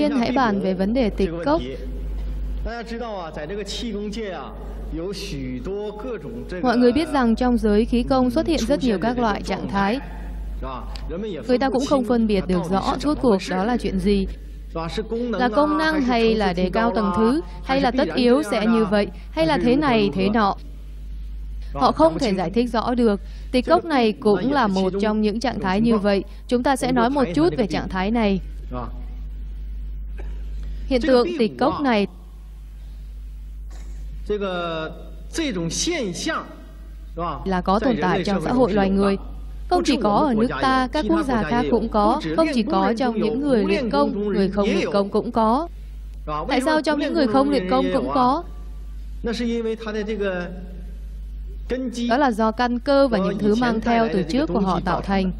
tiên hãy bàn về vấn đề tịch cốc. Mọi người biết rằng trong giới khí công xuất hiện rất nhiều các loại trạng thái. Người ta cũng không phân biệt được rõ rốt cuộc đó là chuyện gì. Là công năng hay là đề cao tầng thứ, hay là tất yếu sẽ như vậy, hay là thế này thế nọ. Họ không thể giải thích rõ được. Tịch cốc này cũng là một trong những trạng thái như vậy. Chúng ta sẽ nói một chút về trạng thái này. Hiện tượng tịch cốc này là có tồn tại trong xã hội loài người. Không chỉ có ở nước ta, các quốc gia khác cũng có. Không chỉ có trong những người luyện công, người không luyện công cũng có. Tại sao trong những người không luyện công cũng có? Đó là do căn cơ và những thứ mang theo từ trước của họ tạo thành.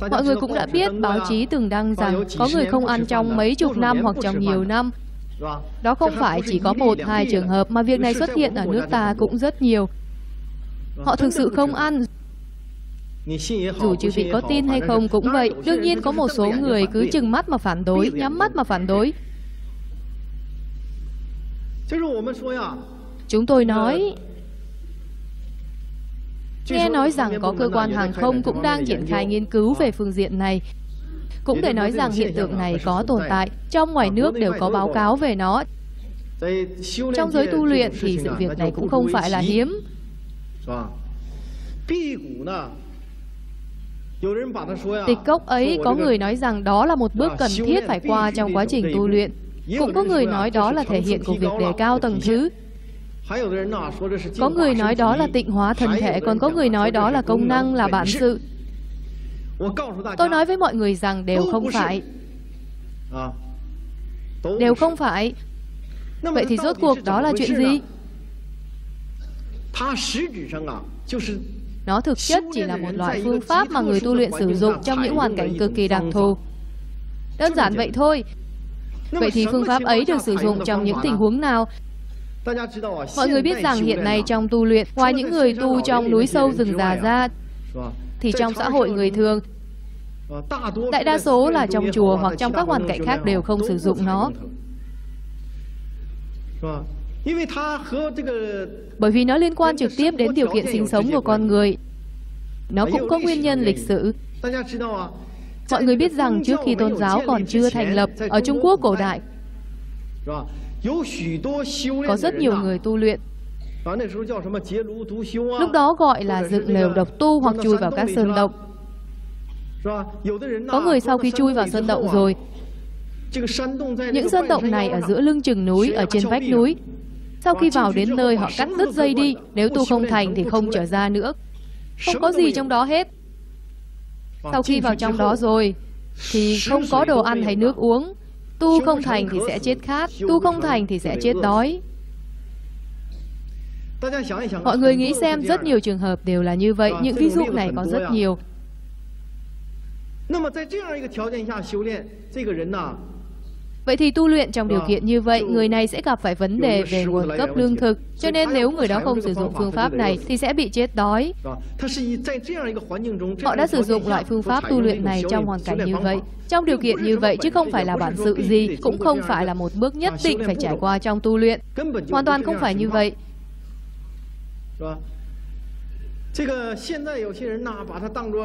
Mọi người cũng đã biết báo chí từng đăng rằng có người không ăn trong mấy chục năm hoặc trong nhiều năm. Đó không phải chỉ có một hai trường hợp mà việc này xuất hiện ở nước ta cũng rất nhiều. Họ thực sự không ăn. Dù chư vị có tin hay không cũng vậy, đương nhiên có một số người cứ chừng mắt mà phản đối, nhắm mắt mà phản đối. Chúng tôi nói Nghe nói rằng có cơ quan hàng không cũng đang triển khai nghiên cứu về phương diện này. Cũng thể nói rằng hiện tượng này có tồn tại, trong ngoài nước đều có báo cáo về nó. Trong giới tu luyện thì sự việc này cũng không phải là hiếm. Tịch cốc ấy có người nói rằng đó là một bước cần thiết phải qua trong quá trình tu luyện. Cũng có người nói đó là thể hiện của việc đề cao tầng thứ. Có người nói đó là tịnh hóa thân thể, còn có người nói đó là công năng, là bản sự. Tôi nói với mọi người rằng đều không phải. Đều không phải. Vậy thì rốt cuộc đó là chuyện gì? Nó thực chất chỉ là một loại phương pháp mà người tu luyện sử dụng trong những hoàn cảnh cực kỳ đặc thù. Đơn giản vậy thôi. Vậy thì phương pháp ấy được sử dụng trong những tình huống nào? Mọi người biết rằng hiện nay trong tu luyện, ngoài những người tu trong núi sâu rừng già ra, thì trong xã hội người thường, đại đa số là trong chùa hoặc trong các hoàn cảnh khác đều không sử dụng nó. Bởi vì nó liên quan trực tiếp đến điều kiện sinh sống của con người. Nó cũng có nguyên nhân lịch sử. Mọi người biết rằng trước khi tôn giáo còn chưa thành lập ở Trung Quốc cổ đại, có rất nhiều người tu luyện. Lúc đó gọi là dựng lều độc tu hoặc chui vào các sơn động. Có người sau khi chui vào sơn động rồi, những sơn động này ở giữa lưng chừng núi, ở trên vách núi. Sau khi vào đến nơi họ cắt đứt dây đi, nếu tu không thành thì không trở ra nữa. Không có gì trong đó hết. Sau khi vào trong đó rồi, thì không có đồ ăn hay nước uống, Tu không thành thì sẽ chết khát, tu không thành thì sẽ chết đói. Mọi người nghĩ xem rất nhiều trường hợp đều là như vậy, những ví dụ này có rất nhiều. Vậy thì tu luyện trong điều kiện như vậy, người này sẽ gặp phải vấn đề về nguồn cấp lương thực. Cho nên nếu người đó không sử dụng phương pháp này thì sẽ bị chết đói. Họ đã sử dụng loại phương pháp tu luyện này trong hoàn cảnh như vậy, trong điều kiện như vậy chứ không phải là bản sự gì, cũng không phải là một bước nhất định phải trải qua trong tu luyện. Hoàn toàn không phải như vậy. 这个现在有些人呐，把它当作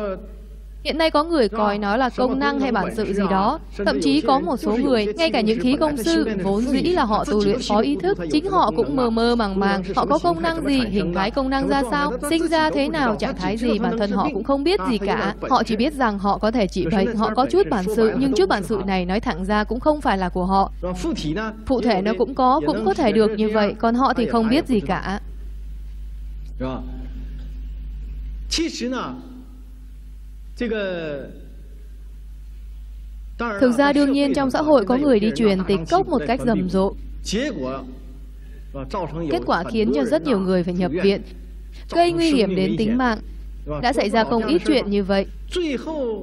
Hiện nay có người coi nó là công năng hay bản sự gì đó. Thậm chí có một số người, ngay cả những khí công sư, vốn dĩ là họ tu luyện có ý thức, chính họ cũng mơ mơ màng màng. Họ có công năng gì, hình thái công năng ra sao, sinh ra thế nào, trạng thái gì, bản thân họ cũng không biết gì cả. Họ chỉ biết rằng họ có thể trị bệnh, họ có chút bản sự, nhưng chút bản sự này nói thẳng ra cũng không phải là của họ. Phụ thể nó cũng có, cũng có thể được như vậy, còn họ thì không biết gì cả. 其实呢 ，Thực ra đương nhiên trong xã hội có người đi truyền tịch cốc một cách rầm rộ. Kết quả khiến cho rất nhiều người phải nhập viện, gây nguy hiểm đến tính mạng. Đã xảy ra không ít chuyện như vậy.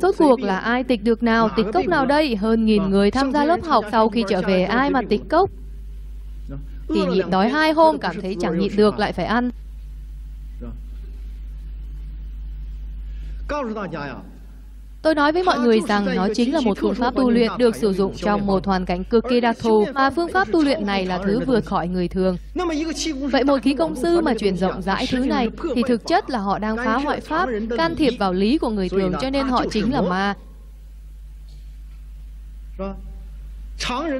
Rốt cuộc là ai tịch được nào, tịch cốc nào đây? Hơn nghìn người tham gia lớp học sau khi trở về ai mà tịch cốc? Thì nhịn đói hai hôm cảm thấy chẳng nhịn được lại phải ăn. Tôi nói với mọi người rằng nó chính là một phương pháp tu luyện được sử dụng trong một hoàn cảnh cực kỳ đặc thù, mà phương pháp tu luyện này là thứ vượt khỏi người thường. Vậy một khí công sư mà truyền rộng rãi thứ này thì thực chất là họ đang phá hoại pháp, can thiệp vào lý của người thường cho nên họ chính là ma.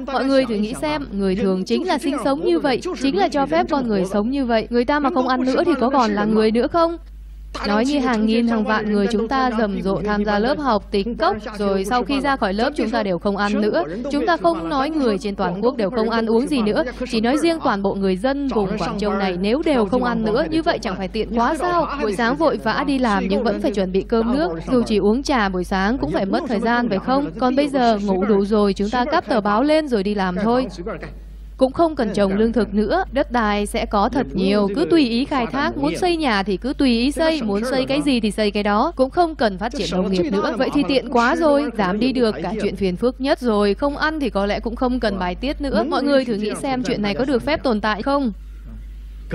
Mọi người thử nghĩ xem, người thường chính là sinh sống như vậy, chính là cho phép con người sống như vậy. Người ta mà không ăn nữa thì có còn là người nữa không? Nói như hàng nghìn hàng vạn người chúng ta rầm rộ tham gia lớp học tính cốc, rồi sau khi ra khỏi lớp chúng ta đều không ăn nữa. Chúng ta không nói người trên toàn quốc đều không ăn uống gì nữa, chỉ nói riêng toàn bộ người dân vùng Quảng Châu này nếu đều không ăn nữa, như vậy chẳng phải tiện quá sao? Buổi sáng vội vã đi làm nhưng vẫn phải chuẩn bị cơm nước, dù chỉ uống trà buổi sáng cũng phải mất thời gian phải không? Còn bây giờ ngủ đủ rồi chúng ta cắp tờ báo lên rồi đi làm. thôi. Cũng không cần trồng lương thực nữa, đất đai sẽ có thật nhiều, cứ tùy ý khai thác, muốn xây nhà thì cứ tùy ý xây, muốn xây cái gì thì xây cái đó, cũng không cần phát triển nông nghiệp nữa. Vậy thì tiện quá rồi, giảm đi được cả chuyện phiền phức nhất rồi, không ăn thì có lẽ cũng không cần bài tiết nữa. Mọi người thử nghĩ xem chuyện này có được phép tồn tại không?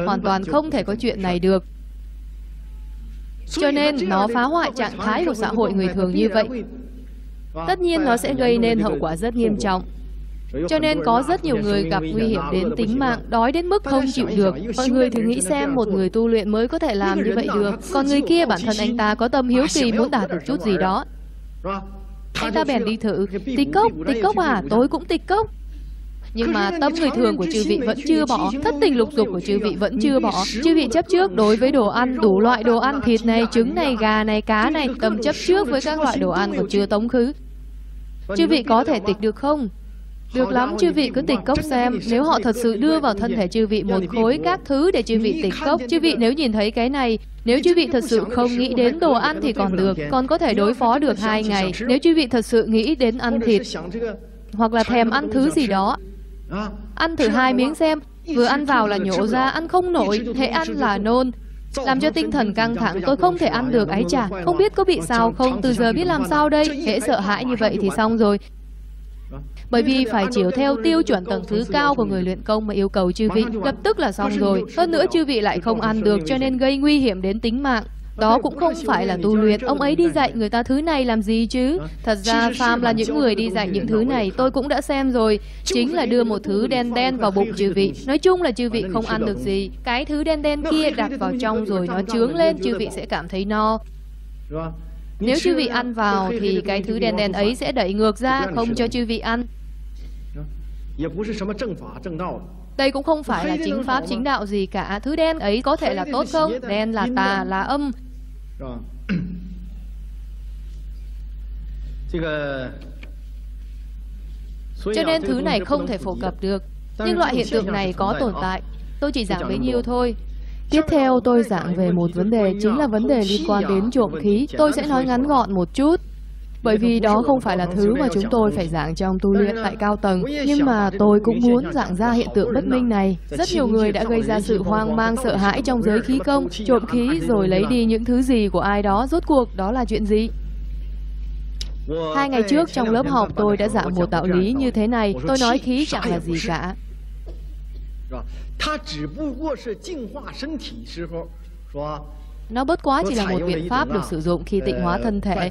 Hoàn toàn không thể có chuyện này được. Cho nên nó phá hoại trạng thái của xã hội người thường như vậy. Tất nhiên nó sẽ gây nên hậu quả rất nghiêm trọng. Cho nên có rất nhiều người gặp nguy hiểm đến tính mạng, đói đến mức không chịu được. Mọi người thử nghĩ xem một người tu luyện mới có thể làm như vậy được. Còn người kia bản thân anh ta có tâm hiếu kỳ muốn đạt được chút gì đó. Anh ta bèn đi thử, tịch cốc, tịch cốc à, tôi cũng tịch cốc. Nhưng mà tâm người thường của chư vị vẫn chưa bỏ, thất tình lục dục của chư vị vẫn chưa bỏ. Chư vị chấp trước đối với đồ ăn, đủ loại đồ ăn, thịt này, trứng này, gà này, cá này, tâm chấp trước với các loại đồ ăn còn chưa tống khứ. Chư vị có thể tịch được không? Được lắm, chư vị cứ tịch cốc xem, nếu họ thật sự đưa vào thân thể chư vị một khối các thứ để chư vị tịch cốc, chư vị nếu nhìn thấy cái này, nếu chư vị thật sự không nghĩ đến đồ ăn thì còn được, còn có thể đối phó được hai ngày. Nếu chư vị thật sự nghĩ đến ăn thịt, hoặc là thèm ăn thứ gì đó, ăn thử hai miếng xem, vừa ăn vào là nhổ ra, ăn không nổi, hệ ăn là nôn, làm cho tinh thần căng thẳng, tôi không thể ăn được ấy chà, không biết có bị sao không, từ giờ biết làm sao đây, hễ sợ hãi như vậy thì xong rồi, bởi vì phải chiếu theo tiêu chuẩn tầng thứ cao của người luyện công mà yêu cầu chư vị, lập tức là xong rồi. Hơn nữa chư vị lại không ăn được cho nên gây nguy hiểm đến tính mạng. Đó cũng không phải là tu luyện, ông ấy đi dạy người ta thứ này làm gì chứ? Thật ra phàm là những người đi dạy những thứ này, tôi cũng đã xem rồi. Chính là đưa một thứ đen đen vào bụng chư vị. Nói chung là chư vị không ăn được gì. Cái thứ đen đen kia đặt vào trong rồi nó trướng lên, chư vị sẽ cảm thấy no. Nếu chư vị ăn vào thì cái thứ đen đen ấy sẽ đẩy ngược ra, không cho chư vị ăn. Đây cũng không phải là chính pháp chính đạo gì cả. Thứ đen ấy có thể là tốt không? Đen là tà, là âm. Cho nên thứ này không thể phổ cập được. Nhưng loại hiện tượng này có tồn tại. Tôi chỉ giảng bấy nhiêu thôi. Tiếp theo tôi giảng về một vấn đề chính là vấn đề liên quan đến trộm khí. Tôi sẽ nói ngắn gọn một chút. Bởi vì đó không phải là thứ mà chúng tôi phải giảng trong tu luyện tại cao tầng. Nhưng mà tôi cũng muốn giảng ra hiện tượng bất minh này. Rất nhiều người đã gây ra sự hoang mang sợ hãi trong giới khí công, trộm khí rồi lấy đi những thứ gì của ai đó. Rốt cuộc đó là chuyện gì? Hai ngày trước trong lớp học tôi đã giảng một đạo lý như thế này. Tôi nói khí chẳng là gì cả. Nó bất quá chỉ là một biện pháp được sử dụng khi tịnh hóa thân thể.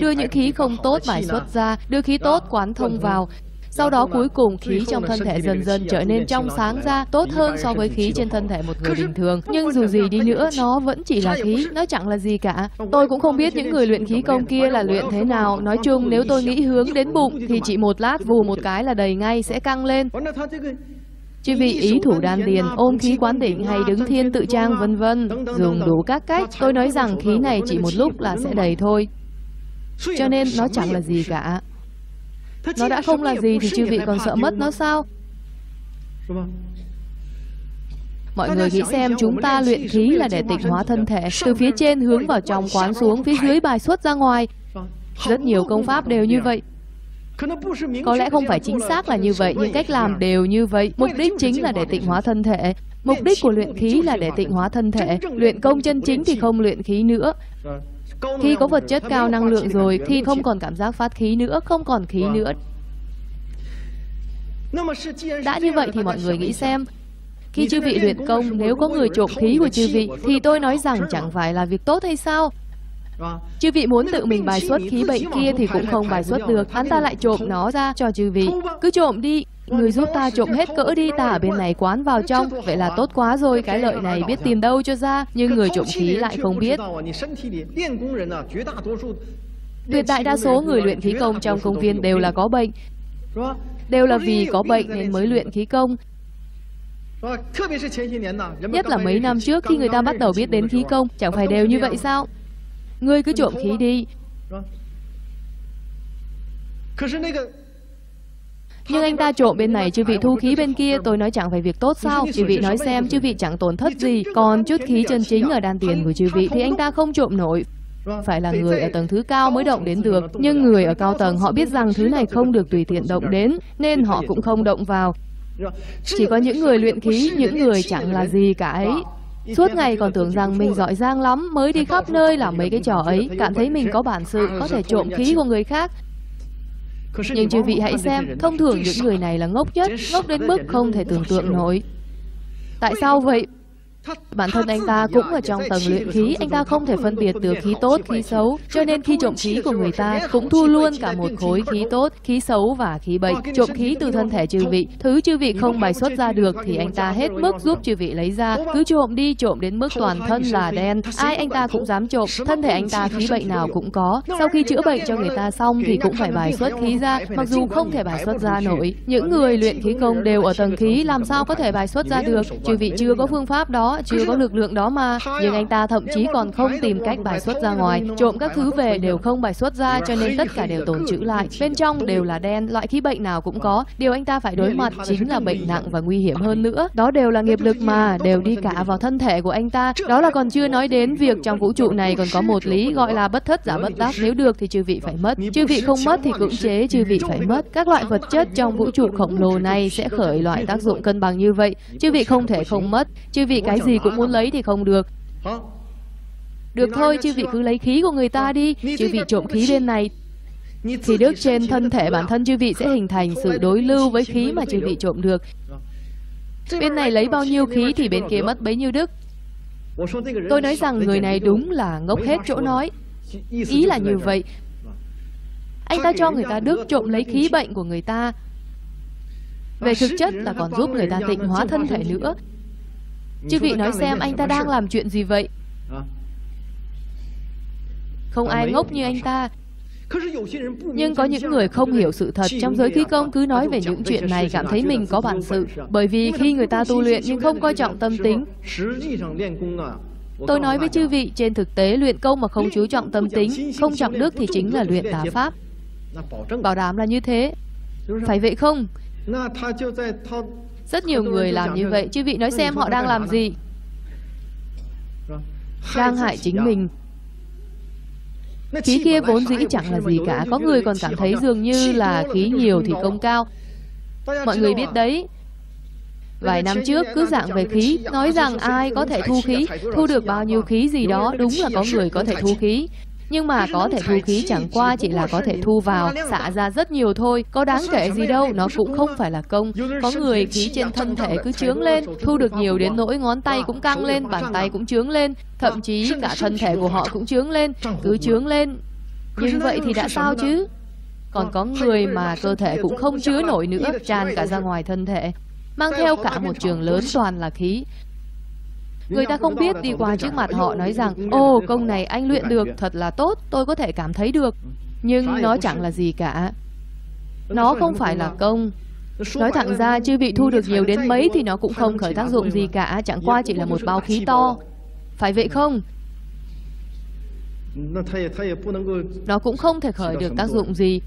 Đưa những khí không tốt bài xuất ra, đưa khí tốt quán thông vào, sau đó cuối cùng khí trong thân thể dần dần trở nên trong sáng ra, tốt hơn so với khí trên thân thể một người bình thường. Nhưng dù gì đi nữa, nó vẫn chỉ là khí, nó chẳng là gì cả. Tôi cũng không biết những người luyện khí công kia là luyện thế nào. Nói chung, nếu tôi nghĩ hướng đến bụng, thì chỉ một lát vù một cái là đầy ngay, sẽ căng lên. Chư vị ý thủ đan điền, ôm khí quán đỉnh hay đứng thiên tự trang vân vân, dùng đủ các cách. Tôi nói rằng khí này chỉ một lúc là sẽ đầy thôi. Cho nên nó chẳng là gì cả. Nó đã không là gì thì chư vị còn sợ mất nó sao? Mọi người nghĩ xem chúng ta luyện khí là để tịnh hóa thân thể, từ phía trên hướng vào trong quán xuống, phía dưới bài xuất ra ngoài. Rất nhiều công pháp đều như vậy. Có lẽ không phải chính xác là như vậy, nhưng cách làm đều như vậy. Mục đích chính là để tịnh hóa thân thể. Mục đích của luyện khí là để tịnh hóa thân thể. Luyện công chân chính thì không luyện khí nữa. Khi có vật chất cao năng lượng rồi thì không còn cảm giác phát khí nữa, không còn khí nữa. Đã như vậy thì mọi người nghĩ xem, khi chư vị luyện công, nếu có người trộm khí của chư vị, thì tôi nói rằng chẳng phải là việc tốt hay sao? Chư vị muốn tự mình bài xuất khí bệnh kia thì cũng không bài xuất được. Hắn ta lại trộm nó ra cho chư vị. Cứ trộm đi, Người giúp ta trộm hết cỡ đi, ta ở bên này quán vào trong. Vậy là tốt quá rồi, cái lợi này biết tìm đâu cho ra. Nhưng người trộm khí lại không biết. Tuyệt đại đa số người luyện khí công trong công viên đều là có bệnh. Đều là vì có bệnh nên mới luyện khí công. Nhất là mấy năm trước khi người ta bắt đầu biết đến khí công, chẳng phải đều như vậy sao? Ngươi cứ trộm khí đi. Nhưng anh ta trộm bên này, chư vị thu khí bên kia, tôi nói chẳng phải việc tốt sao? Chư vị nói xem, chư vị chẳng tổn thất gì. Còn chút khí chân chính ở đan tiền của chư vị thì anh ta không trộm nổi. Phải là người ở tầng thứ cao mới động đến được. Nhưng người ở cao tầng họ biết rằng thứ này không được tùy tiện động đến, nên họ cũng không động vào. Chỉ có những người luyện khí, những người chẳng là gì cả ấy. Suốt ngày còn tưởng rằng mình giỏi giang lắm, mới đi khắp nơi làm mấy cái trò ấy, cảm thấy mình có bản sự, có thể trộm khí của người khác. Nhưng chư vị hãy xem, thông thường những người này là ngốc nhất, ngốc đến mức không thể tưởng tượng nổi. Tại sao vậy? Bản thân anh ta cũng ở trong tầng luyện khí, anh ta không thể phân biệt được khí tốt, khí xấu, cho nên khi trộm khí của người ta cũng thu luôn cả một khối khí tốt, khí xấu và khí bệnh. Trộm khí từ thân thể chư vị, thứ chư vị không bài xuất ra được thì anh ta hết mức giúp chư vị lấy ra. Cứ trộm đi, trộm đến mức toàn thân là đen, ai anh ta cũng dám trộm, thân thể anh ta khí bệnh nào cũng có. Sau khi chữa bệnh cho người ta xong thì cũng phải bài xuất khí ra, mặc dù không thể bài xuất ra nổi. Những người luyện khí công đều ở tầng khí, làm sao có thể bài xuất ra được? Chư vị chưa có phương pháp đó, chưa có lực lượng đó mà. Nhưng anh ta thậm chí còn không tìm cách bài xuất ra ngoài. Trộm các thứ về đều không bài xuất ra cho nên tất cả đều tồn trữ lại. Bên trong đều là đen, loại khí bệnh nào cũng có. Điều anh ta phải đối mặt chính là bệnh nặng và nguy hiểm hơn nữa. Đó đều là nghiệp lực mà, đều đi cả vào thân thể của anh ta. Đó là còn chưa nói đến việc trong vũ trụ này còn có một lý gọi là bất thất giả bất tác. Nếu được thì chư vị phải mất. Chư vị không mất thì cưỡng chế chư vị phải mất. Các loại vật chất trong vũ trụ khổng lồ này sẽ khởi loại tác dụng cân bằng như vậy. Chư vị không thể không mất. Chư vị cái gì cũng muốn lấy thì không được. Được thôi, chư vị cứ lấy khí của người ta đi. Chư vị trộm khí bên này thì đức trên thân thể bản thân chư vị sẽ hình thành sự đối lưu với khí mà chư vị trộm được. Bên này lấy bao nhiêu khí thì bên kia mất bấy nhiêu đức. Tôi nói rằng người này đúng là ngốc hết chỗ nói. Ý là như vậy. Anh ta cho người ta đức trộm lấy khí bệnh của người ta. Về thực chất là còn giúp người ta tịnh hóa thân thể nữa. Chư vị nói xem anh ta đang làm chuyện gì vậy? Không ai ngốc như anh ta. Nhưng có những người không hiểu sự thật Trong giới khí công cứ nói về những chuyện này Cảm thấy mình có bản sự Bởi vì khi người ta tu luyện nhưng không coi trọng tâm tính Tôi nói với chư vị Trên thực tế luyện công mà không chú trọng tâm tính Không trọng đức thì chính là luyện tà pháp Bảo đảm là như thế Phải vậy không? Rất nhiều người làm như vậy, chư vị nói xem họ đang làm gì? Đang hại chính mình. Khí kia vốn dĩ chẳng là gì cả, có người còn cảm thấy dường như là khí nhiều thì công cao. Mọi người biết đấy, Vài năm trước cứ dạng về khí, nói rằng ai có thể thu khí, thu được bao nhiêu khí gì đó, đúng là có người có thể thu khí. Nhưng mà có thể thu khí chẳng qua chỉ là có thể thu vào, xả ra rất nhiều thôi, có đáng kể gì đâu, nó cũng không phải là công. Có người khí trên thân thể cứ trướng lên, thu được nhiều đến nỗi ngón tay cũng căng lên, bàn tay cũng trướng lên, thậm chí cả thân thể của họ cũng trướng lên, cứ trướng lên. Nhưng vậy thì đã sao chứ? Còn có người mà cơ thể cũng không chứa nổi nữa, tràn cả ra ngoài thân thể, mang theo cả một trường lớn toàn là khí. Người ta không biết đi qua trước mặt họ nói rằng Ồ công này anh luyện được thật là tốt Tôi có thể cảm thấy được. Nhưng nó chẳng là gì cả. Nó không phải là công. Nói thẳng ra chưa bị thu được nhiều đến mấy Thì nó cũng không khởi tác dụng gì cả Chẳng qua chỉ là một bao khí to. Phải vậy không? Nó cũng không thể khởi được tác dụng gì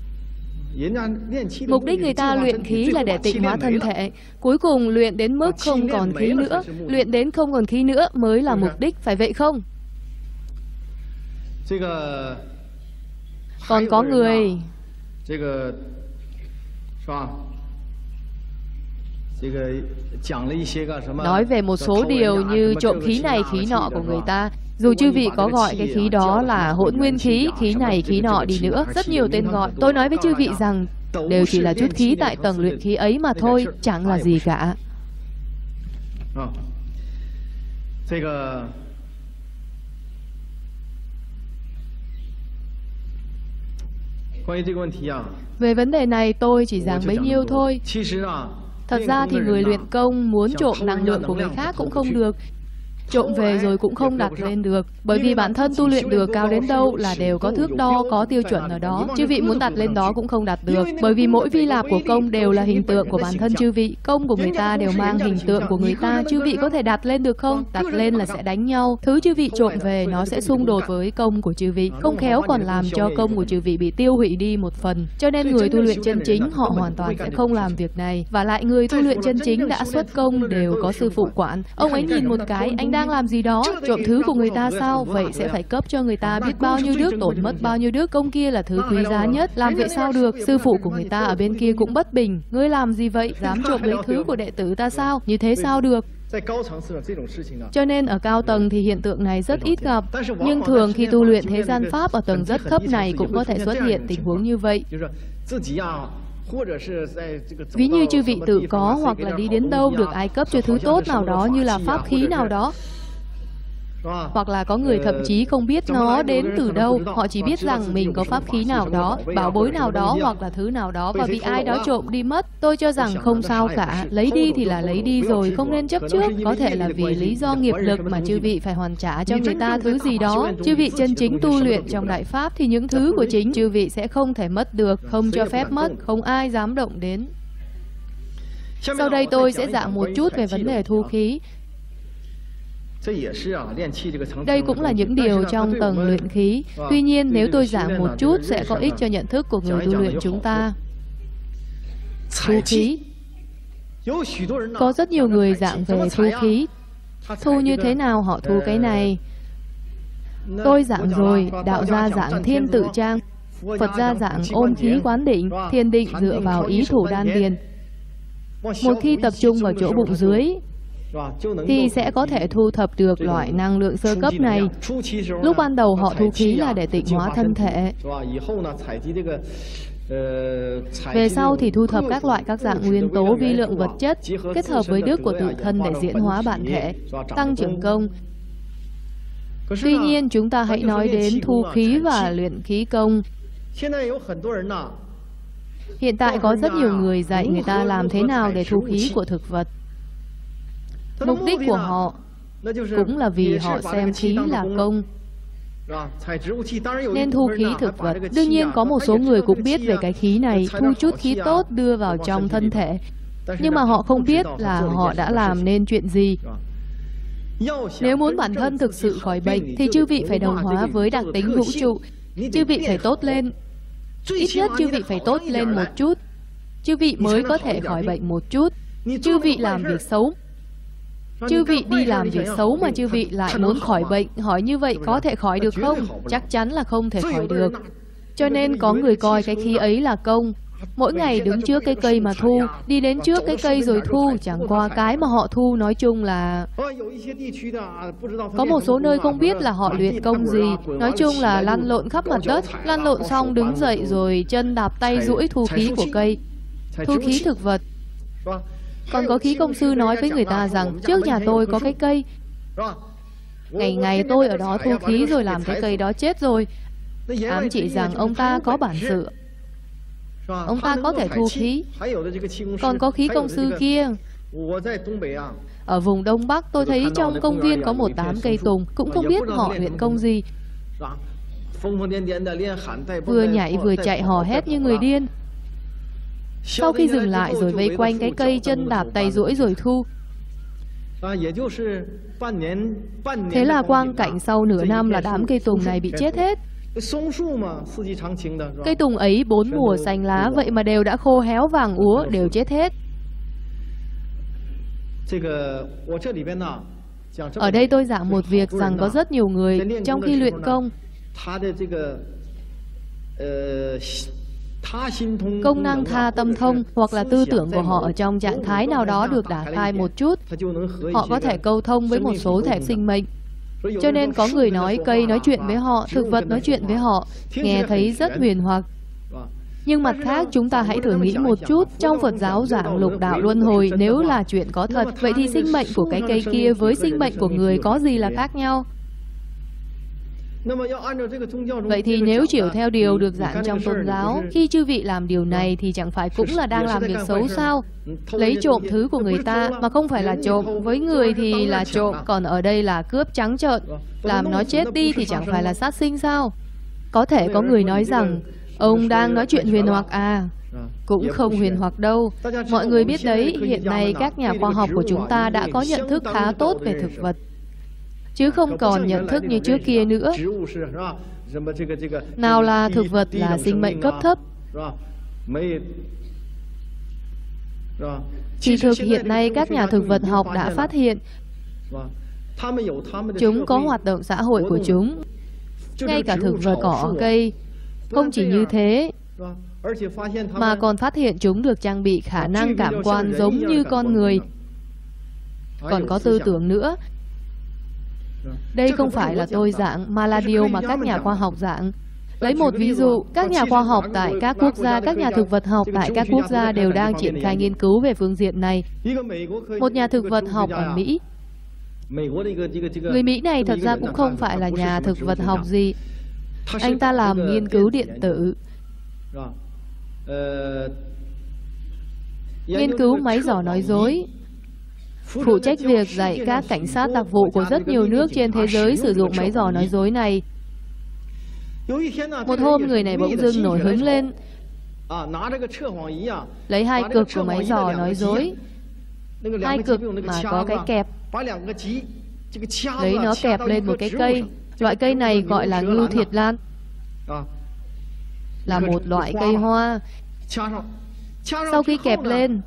Mục đích người ta luyện khí là để tịnh hóa thân thể. Cuối cùng luyện đến mức không còn khí nữa, luyện đến không còn khí nữa mới là mục đích, phải vậy không? Còn có người nói về một số điều như trộm khí này khí nọ của người ta dù chư vị có gọi cái khí đó là hỗn nguyên khí, khí này, khí nọ đi nữa, rất nhiều tên gọi. Tôi nói với chư vị rằng đều chỉ là chút khí tại tầng luyện khí ấy mà thôi, chẳng là gì cả. Về vấn đề này tôi chỉ giảng bấy nhiêu thôi. Thật ra thì người luyện công muốn trộm năng lượng của người khác cũng không được. Trộm về rồi cũng không đặt lên được Bởi vì bản thân tu luyện được cao đến đâu là đều có thước đo, có tiêu chuẩn ở đó. Chư vị muốn đặt lên đó cũng không đặt được Bởi vì mỗi vi lạp của công đều là hình tượng của bản thân chư vị Công của người ta đều mang hình tượng của người ta. Chư vị có thể đặt lên được không? Đặt lên là sẽ đánh nhau. Thứ chư vị trộm về nó sẽ xung đột với công của chư vị Không khéo còn làm cho công của chư vị bị tiêu hủy đi một phần. Cho nên người tu luyện chân chính họ hoàn toàn sẽ không làm việc này. Và lại người tu luyện chân chính đã xuất công đều có sư phụ quản. Ông ấy nhìn một cái anh đang làm gì đó, trộm thứ của người ta sao? Vậy sẽ phải cấp cho người ta biết bao nhiêu đức, tổn mất bao nhiêu đức, công kia là thứ quý giá nhất. Làm vậy sao được? Sư phụ của người ta ở bên kia cũng bất bình. Ngươi làm gì vậy? Dám trộm lấy thứ của đệ tử ta sao? Như thế sao được? Cho nên ở cao tầng thì hiện tượng này rất ít gặp. Nhưng thường khi tu luyện thế gian Pháp ở tầng rất thấp này cũng có thể xuất hiện tình huống như vậy. Ví như chư vị tự có hoặc là đi đến đâu được ai cấp cho thứ tốt nào đó như là pháp khí nào đó hoặc là có người thậm chí không biết nó đến từ đâu, họ chỉ biết rằng mình có pháp khí nào đó, bảo bối nào đó hoặc là thứ nào đó và bị ai đó trộm đi mất. Tôi cho rằng không sao cả, lấy đi thì là lấy đi rồi, không nên chấp trước. Có thể là vì lý do nghiệp lực mà chư vị phải hoàn trả cho người ta thứ gì đó. Chư vị chân chính tu luyện trong Đại Pháp thì những thứ của chính chư vị sẽ không thể mất được, không cho phép mất, không ai dám động đến. Sau đây tôi sẽ giảng một chút về vấn đề thu khí. Đây cũng là những điều trong tầng luyện khí. Tuy nhiên, nếu tôi giảng một chút sẽ có ích cho nhận thức của người tu luyện chúng ta. Thu khí Có rất nhiều người giảng về thu khí. Thu như thế nào họ thu cái này? Tôi giảng rồi, đạo gia giảng thiên tự trang, Phật gia giảng ôm khí quán định, thiên định dựa vào ý thủ đan điền. Một khi tập trung vào chỗ bụng dưới, thì sẽ có thể thu thập được loại năng lượng sơ cấp này. Lúc ban đầu họ thu khí là để tịnh hóa thân thể. Về sau thì thu thập các loại các dạng nguyên tố vi lượng vật chất kết hợp với đức của tự thân để diễn hóa bản thể, tăng trưởng công. Tuy nhiên, chúng ta hãy nói đến thu khí và luyện khí công. Hiện tại có rất nhiều người dạy người ta làm thế nào để thu khí của thực vật. Mục đích của họ cũng là vì họ xem khí là công nên thu khí thực vật. Đương nhiên có một số người cũng biết về cái khí này, thu chút khí tốt đưa vào trong thân thể. Nhưng mà họ không biết là họ đã làm nên chuyện gì. Nếu muốn bản thân thực sự khỏi bệnh, thì chư vị phải đồng hóa với đặc tính vũ trụ. Chư vị phải tốt lên. Ít nhất chư vị phải tốt lên một chút. Chư vị mới có thể khỏi bệnh một chút. Chư vị làm việc xấu Chư vị đi làm việc xấu mà chư vị lại muốn khỏi bệnh, hỏi như vậy có thể khỏi được không? Chắc chắn là không thể khỏi được. Cho nên có người coi cái khí ấy là công. Mỗi ngày đứng trước cái cây mà thu, đi đến trước cái cây rồi thu, chẳng qua cái mà họ thu nói chung là... Có một số nơi không biết là họ luyện công gì, nói chung là lăn lộn khắp mặt đất, lăn lộn xong đứng dậy rồi chân đạp tay duỗi thu khí của cây, thu khí thực vật. Còn có khí công sư nói với người ta rằng, trước nhà tôi có cái cây. Ngày ngày tôi ở đó thu khí rồi làm cái cây đó chết rồi. Ám chỉ rằng ông ta có bản sự. Ông ta có thể thu khí. Còn có khí công sư kia. Ở vùng Đông Bắc, tôi thấy trong công viên có một đám cây tùng, Cũng không biết họ luyện công gì. Vừa nhảy vừa chạy hò hét như người điên sau khi dừng lại rồi vây quanh cái cây chân đạp tay duỗi rồi thu. Thế là quang cảnh sau nửa năm là đám cây tùng này bị chết hết. Cây tùng ấy bốn mùa xanh lá vậy mà đều đã khô héo vàng úa, đều chết hết. Ở đây tôi giảng một việc rằng có rất nhiều người trong khi luyện công Công năng tha tâm thông hoặc là tư tưởng của họ ở trong trạng thái nào đó được đả khai một chút, họ có thể câu thông với một số thể sinh mệnh. Cho nên có người nói cây nói chuyện với họ, thực vật nói chuyện với họ, nghe thấy rất huyền hoặc. Nhưng mặt khác, chúng ta hãy thử nghĩ một chút, trong Phật giáo giảng lục đạo luân hồi, nếu là chuyện có thật, vậy thì sinh mệnh của cái cây kia với sinh mệnh của người có gì là khác nhau? Vậy thì nếu chiều theo điều được giảng trong tôn giáo, khi chư vị làm điều này thì chẳng phải cũng là đang làm việc xấu sao? Lấy trộm thứ của người ta mà không phải là trộm, với người thì là trộm, còn ở đây là cướp trắng trợn. Làm nó chết đi thì chẳng phải là sát sinh sao? Có thể có người nói rằng, ông đang nói chuyện huyền hoặc à? Cũng không huyền hoặc đâu. Mọi người biết đấy, hiện nay các nhà khoa học của chúng ta đã có nhận thức khá tốt về thực vật chứ không còn nhận thức như trước kia nữa. Nào là thực vật là sinh mệnh cấp thấp. Chỉ thực hiện nay các nhà thực vật học đã phát hiện. Chúng có hoạt động xã hội của chúng. Ngay cả thực vật cỏ cây, không chỉ như thế, mà còn phát hiện chúng được trang bị khả năng cảm quan giống như con người. Còn có tư tưởng nữa, đây không phải là tôi là điều mà các nhà khoa học giảng. Lấy một ví dụ, các nhà khoa học tại các quốc gia, các nhà thực vật học tại các quốc gia đều đang triển khai nghiên cứu về phương diện này. Một nhà thực vật học ở Mỹ Người Mỹ này thật ra cũng không phải là nhà thực vật học gì. Anh ta làm nghiên cứu điện tử. Nghiên cứu máy giỏ nói dối, phụ trách việc dạy các cảnh sát đặc vụ của rất nhiều nước trên thế giới sử dụng máy giò nói dối này. Một hôm, người này bỗng dưng nổi hứng lên, lấy hai cực của máy giò nói dối, hai cực mà có cái kẹp, lấy nó kẹp lên một cái cây. Loại cây này gọi là ngưu thiệt lan, là một loại cây hoa. Sau khi kẹp lên,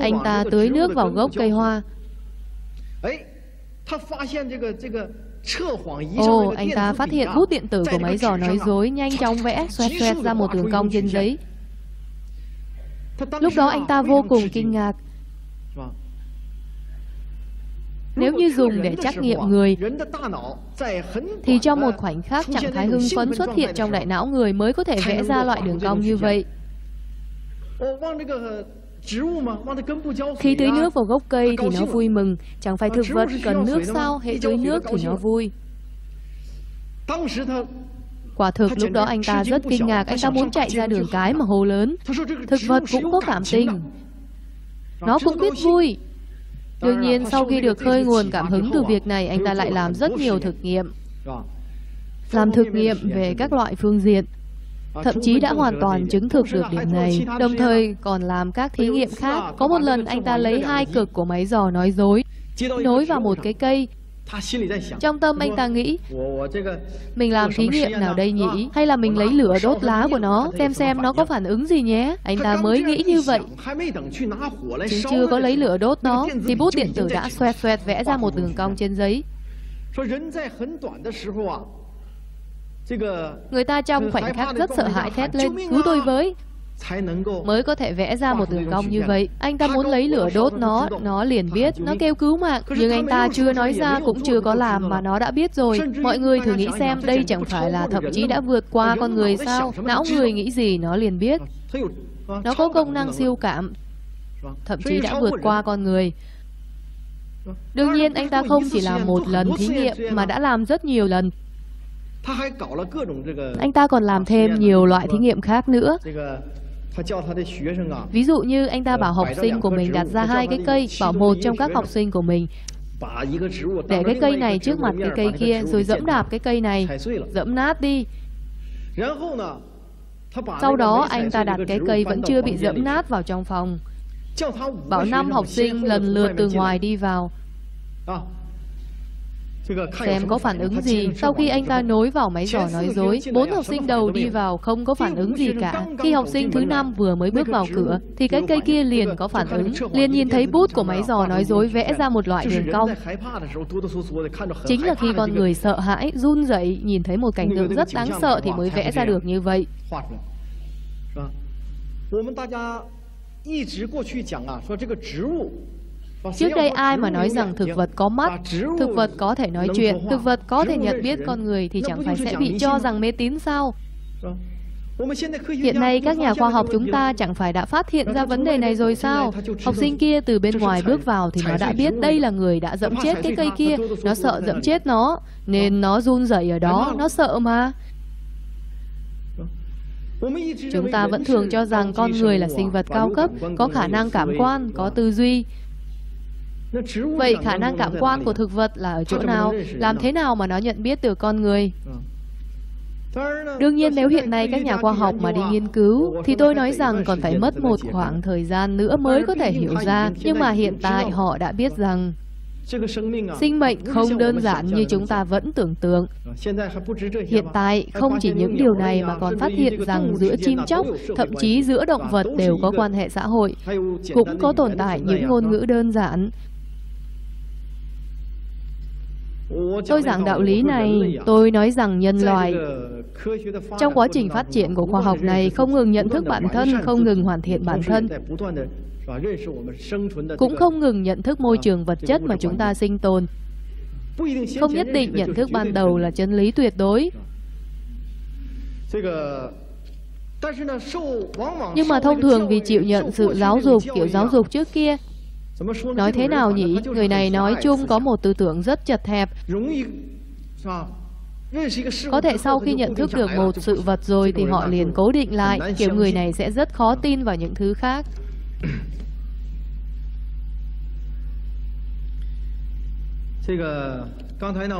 anh ta tưới nước vào gốc cây hoa Ồ, anh ta phát hiện bút điện tử của máy dò nói dối nhanh chóng vẽ xoẹt xoẹt ra một đường cong trên giấy. Lúc đó anh ta vô cùng kinh ngạc. Nếu như dùng để trắc nghiệm người, thì trong một khoảnh khắc trạng thái hưng phấn xuất hiện trong đại não người mới có thể vẽ ra loại đường cong như vậy. Khi tưới nước vào gốc cây thì nó vui mừng, chẳng phải thực vật cần nước sao, hệ tưới nước thì nó vui. Quả thực lúc đó anh ta rất kinh ngạc, anh ta muốn chạy ra đường cái mà hô lớn. Thực vật cũng có cảm tình. Nó cũng biết vui. Đương nhiên sau khi được khơi nguồn cảm hứng từ việc này, anh ta lại làm rất nhiều thực nghiệm. Làm thực nghiệm về các loại phương diện thậm chí đã hoàn toàn chứng thực được điểm này, đồng thời còn làm các thí nghiệm khác. Có một lần anh ta lấy hai cực của máy giò nói dối, nối vào một cái cây. Trong tâm anh ta nghĩ, mình làm thí nghiệm nào đây nhỉ? Hay là mình lấy lửa đốt lá của nó, xem xem nó có phản ứng gì nhé? Anh ta mới nghĩ như vậy. Chứ chưa có lấy lửa đốt nó, thì bút điện tử đã xoẹt xoẹt vẽ ra một đường cong trên giấy. Người ta trong khoảnh khắc rất sợ hãi thét lên, cứu tôi với, mới có thể vẽ ra một đường cong như vậy. Anh ta muốn lấy lửa đốt nó, nó liền biết, nó kêu cứu mạng. Nhưng anh ta chưa nói ra cũng chưa có làm mà nó đã biết rồi. Mọi người thử nghĩ xem đây chẳng phải là thậm chí đã vượt qua con người sao? Não người nghĩ gì? Nó liền biết. Nó có công năng siêu cảm, thậm chí đã vượt qua con người. Đương nhiên anh ta không chỉ làm một lần thí nghiệm mà đã làm rất nhiều lần. Anh ta còn làm thêm nhiều loại thí nghiệm khác nữa. Ví dụ như anh ta bảo học sinh của mình đặt ra hai cái cây, bảo một trong các học sinh của mình để cái cây này trước mặt cái cây kia, rồi dẫm đạp cái cây này, dẫm nát đi. Sau đó anh ta đặt cái cây vẫn chưa bị dẫm nát vào trong phòng. Bảo năm học sinh lần lượt từ ngoài đi vào xem có phản ứng gì. Sau khi anh ta nối vào máy giỏ nói dối, bốn học sinh đầu đi vào không có phản ứng gì cả. Khi học sinh thứ năm vừa mới bước vào cửa, thì cái cây kia liền có phản ứng, liền nhìn thấy bút của máy giỏ nói dối vẽ ra một loại đường cong. Chính là khi con người sợ hãi, run rẩy, nhìn thấy một cảnh tượng rất đáng sợ thì mới vẽ ra được như vậy. 我们大家一直过去讲啊，说这个植物 Trước đây ai mà nói rằng thực vật có mắt, thực vật có thể nói chuyện, thực vật có thể nhận biết con người thì chẳng phải sẽ bị cho rằng mê tín sao? Hiện nay các nhà khoa học chúng ta chẳng phải đã phát hiện ra vấn đề này rồi sao? Học sinh kia từ bên ngoài bước vào thì nó đã biết đây là người đã dẫm chết cái cây kia. Nó sợ dẫm chết nó, nên nó run rẩy ở đó, nó sợ mà. Chúng ta vẫn thường cho rằng con người là sinh vật cao cấp, có khả năng cảm quan, có tư duy. Vậy khả năng cảm quan của thực vật là ở chỗ nào? Làm thế nào mà nó nhận biết được con người? Đương nhiên nếu hiện nay các nhà khoa học mà đi nghiên cứu thì tôi nói rằng còn phải mất một khoảng thời gian nữa mới có thể hiểu ra. Nhưng mà hiện tại họ đã biết rằng Sinh mệnh không đơn giản như chúng ta vẫn tưởng tượng. Hiện tại, không chỉ những điều này mà còn phát hiện rằng giữa chim chóc, thậm chí giữa động vật đều có quan hệ xã hội, cũng có tồn tại những ngôn ngữ đơn giản. Tôi giảng đạo lý này, tôi nói rằng nhân loại. trong quá trình phát triển của khoa học này không ngừng nhận thức bản thân, không ngừng hoàn thiện bản thân, cũng không ngừng nhận thức môi trường vật chất mà chúng ta sinh tồn. Không nhất định nhận thức ban đầu là chân lý tuyệt đối. Nhưng mà thông thường vì chịu nhận sự giáo dục kiểu giáo dục trước kia, Nói thế nào nhỉ? Người này nói chung có một tư tưởng rất chật hẹp. Có thể sau khi nhận thức được một sự vật rồi thì họ liền cố định lại, kiểu người này sẽ rất khó tin vào những thứ khác.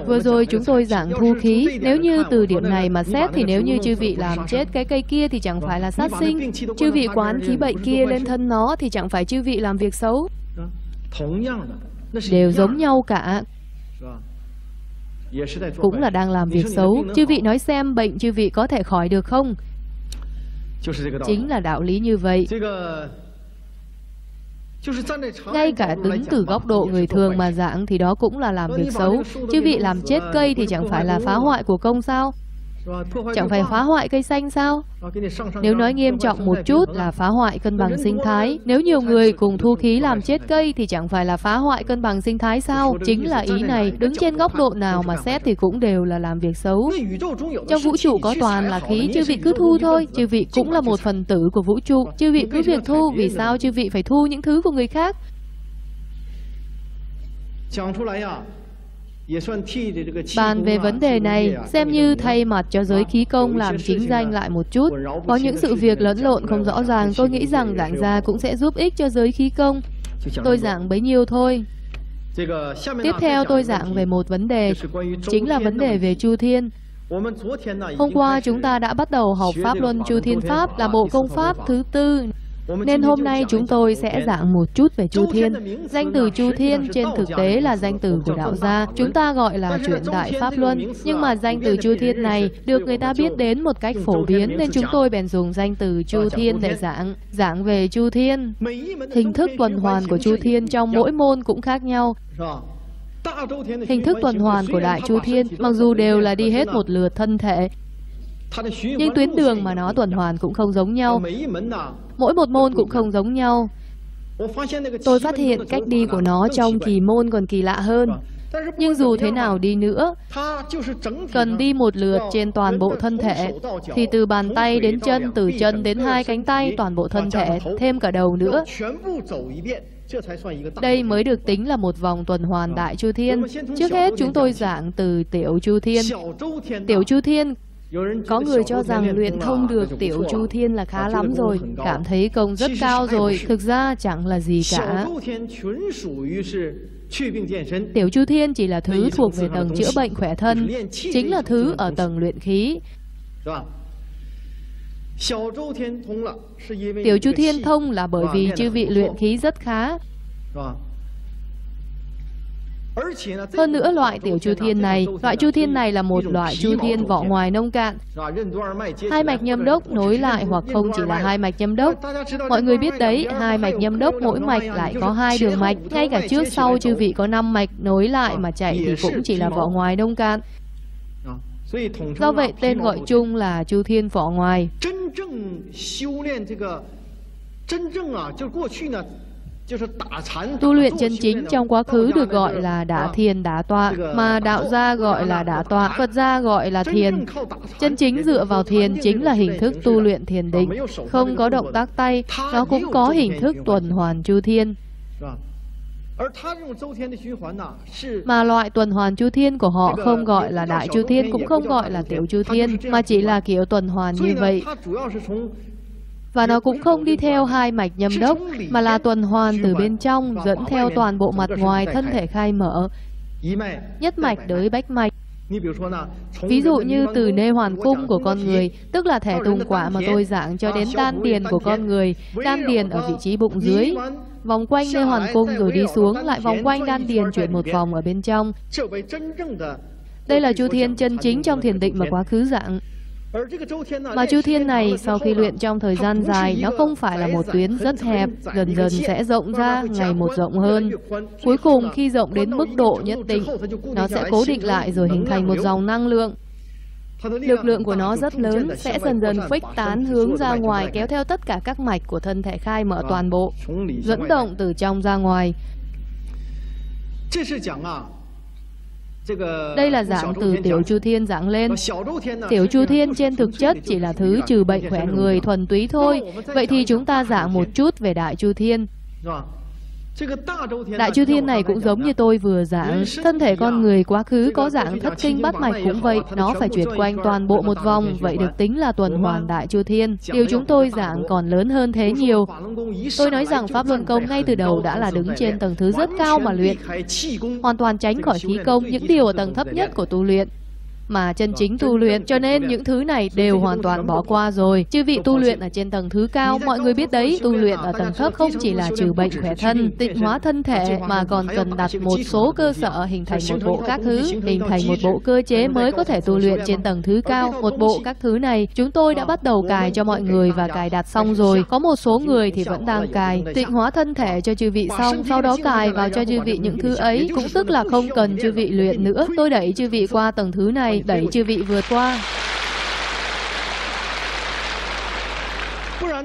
Vừa rồi chúng tôi giảng thu khí, nếu như từ điểm này mà xét thì nếu như chư vị làm chết cái cây kia thì chẳng phải là sát sinh, chư vị quán khí bệnh kia lên thân nó thì chẳng phải chư vị làm việc xấu đều giống nhau cả. Cũng là đang làm việc xấu. chư vị nói xem bệnh chư vị có thể khỏi được không? Chính là đạo lý như vậy. Ngay cả đứng từ góc độ người thường mà giảng thì đó cũng là làm việc xấu. chư vị làm chết cây thì chẳng phải là phá hoại của công sao Chẳng phải phá hoại cây xanh sao? Nếu nói nghiêm trọng một chút là phá hoại cân bằng sinh thái. Nếu nhiều người cùng thu khí làm chết cây thì chẳng phải là phá hoại cân bằng sinh thái sao? Chính là ý này, đứng trên góc độ nào mà xét thì cũng đều là làm việc xấu. Trong vũ trụ có toàn là khí, chư vị cứ thu thôi. Chư vị cũng là một phần tử của vũ trụ. Chư vị cứ việc thu, vì sao chư vị phải thu những thứ của người khác? Bàn về vấn đề này, xem như thay mặt cho giới khí công làm chính danh lại một chút. Có những sự việc lẫn lộn không rõ ràng, tôi nghĩ rằng giảng gia cũng sẽ giúp ích cho giới khí công. Tôi giảng bấy nhiêu thôi. Tiếp theo tôi giảng về một vấn đề, chính là vấn đề về Chu Thiên. Hôm qua chúng ta đã bắt đầu học Pháp Luân Chu Thiên Pháp là bộ công pháp thứ tư nên hôm nay chúng tôi sẽ giảng một chút về Chu Thiên. Danh từ Chu Thiên trên thực tế là danh từ của đạo gia. Chúng ta gọi là chuyện Đại Pháp Luân. Nhưng mà danh từ Chu Thiên này được người ta biết đến một cách phổ biến nên chúng tôi bèn dùng danh từ Chu Thiên để giảng. Giảng về Chu Thiên. Hình thức tuần hoàn của Chu Thiên trong mỗi môn cũng khác nhau. Hình thức tuần hoàn của Đại Chu Thiên mặc dù đều là đi hết một lượt thân thể, nhưng tuyến đường mà nó tuần hoàn cũng không giống nhau. Mỗi một môn cũng không giống nhau. Tôi phát hiện cách đi của nó trong kỳ môn còn kỳ lạ hơn. Nhưng dù thế nào đi nữa, cần đi một lượt trên toàn bộ thân thể, thì từ bàn tay đến chân, từ chân đến hai cánh tay, toàn bộ thân thể, thêm cả đầu nữa. Đây mới được tính là một vòng tuần hoàn đại chu thiên. Trước hết chúng tôi giảng từ tiểu chu thiên. Tiểu chu thiên có người cho rằng luyện thông được tiểu chu thiên là khá lắm rồi, cảm thấy công rất cao rồi, thực ra chẳng là gì cả. Tiểu chu thiên chỉ là thứ thuộc về tầng chữa bệnh khỏe thân, chính là thứ ở tầng luyện khí. Tiểu chu thiên thông là bởi vì chư vị luyện khí rất khá. Hơn nữa loại tiểu chu thiên này, loại chu thiên này là một loại chu thiên vỏ ngoài nông cạn. Hai mạch nhâm đốc nối lại hoặc không chỉ là hai mạch nhâm đốc. Mọi người biết đấy, hai mạch nhâm đốc mỗi mạch lại có hai đường mạch. Ngay cả trước sau chư vị có năm mạch nối lại mà chạy thì cũng chỉ là vỏ ngoài nông cạn. Do vậy tên gọi chung là chu thiên vỏ ngoài. Tu luyện chân chính trong quá khứ được gọi là đả thiền đả tọa, mà đạo gia gọi là đả tọa, Phật gia gọi là thiền. Chân chính dựa vào thiền chính là hình thức tu luyện thiền định, không có động tác tay, nó cũng có hình thức tuần hoàn chu thiên. Mà loại tuần hoàn chu thiên của họ không gọi là đại chu thiên, cũng không gọi là tiểu chu thiên, mà chỉ là kiểu tuần hoàn như vậy. Và nó cũng không đi theo hai mạch nhâm đốc, mà là tuần hoàn từ bên trong, dẫn theo toàn bộ mặt ngoài thân thể khai mở, nhất mạch tới bách mạch. Ví dụ như từ nê hoàn cung của con người, tức là thẻ tùng quả mà tôi giảng cho đến đan điền của con người, đan điền ở vị trí bụng dưới, vòng quanh nê hoàn cung rồi đi xuống, lại vòng quanh đan điền chuyển một vòng ở bên trong. Đây là chu thiên chân chính trong thiền định mà quá khứ giảng. Mà chu thiên này sau khi luyện trong thời gian dài, nó không phải là một tuyến rất hẹp, dần dần sẽ rộng ra, ngày một rộng hơn. Cuối cùng khi rộng đến mức độ nhất định, nó sẽ cố định lại rồi hình thành một dòng năng lượng. Lực lượng của nó rất lớn, sẽ dần dần khuếch tán hướng ra ngoài kéo theo tất cả các mạch của thân thể khai mở toàn bộ, dẫn động từ trong ra ngoài. Đây là dạng từ Tiểu Chu Thiên dạng lên. Tiểu Chu Thiên trên thực chất chỉ là thứ trừ bệnh khỏe người thuần túy thôi. Vậy thì chúng ta giảng một chút về Đại Chu Thiên. Đại Chu Thiên này cũng giống như tôi vừa giảng, thân thể con người quá khứ có dạng thất kinh bát mạch cũng vậy, nó phải chuyển quanh toàn bộ một vòng, vậy được tính là tuần hoàn Đại Chu Thiên. Điều chúng tôi giảng còn lớn hơn thế nhiều. Tôi nói rằng Pháp Luân Công ngay từ đầu đã là đứng trên tầng thứ rất cao mà luyện, hoàn toàn tránh khỏi khí công, những điều ở tầng thấp nhất của tu luyện mà chân chính tu luyện, cho nên những thứ này đều hoàn toàn bỏ qua rồi. Chư vị tu luyện ở trên tầng thứ cao, mọi người biết đấy, tu luyện ở tầng thấp không chỉ là trừ bệnh khỏe thân, tịnh hóa thân thể, mà còn cần đặt một số cơ sở hình thành một bộ các thứ, hình thành một bộ cơ chế mới có thể tu luyện trên tầng thứ cao. Một bộ các thứ này, chúng tôi đã bắt đầu cài cho mọi người và cài đặt xong rồi. Có một số người thì vẫn đang cài, tịnh hóa thân thể cho chư vị xong, sau đó cài vào cho chư vị những thứ ấy, cũng tức là không cần chư vị luyện nữa. Tôi đẩy chư vị qua tầng thứ này đẩy chư vị vượt qua.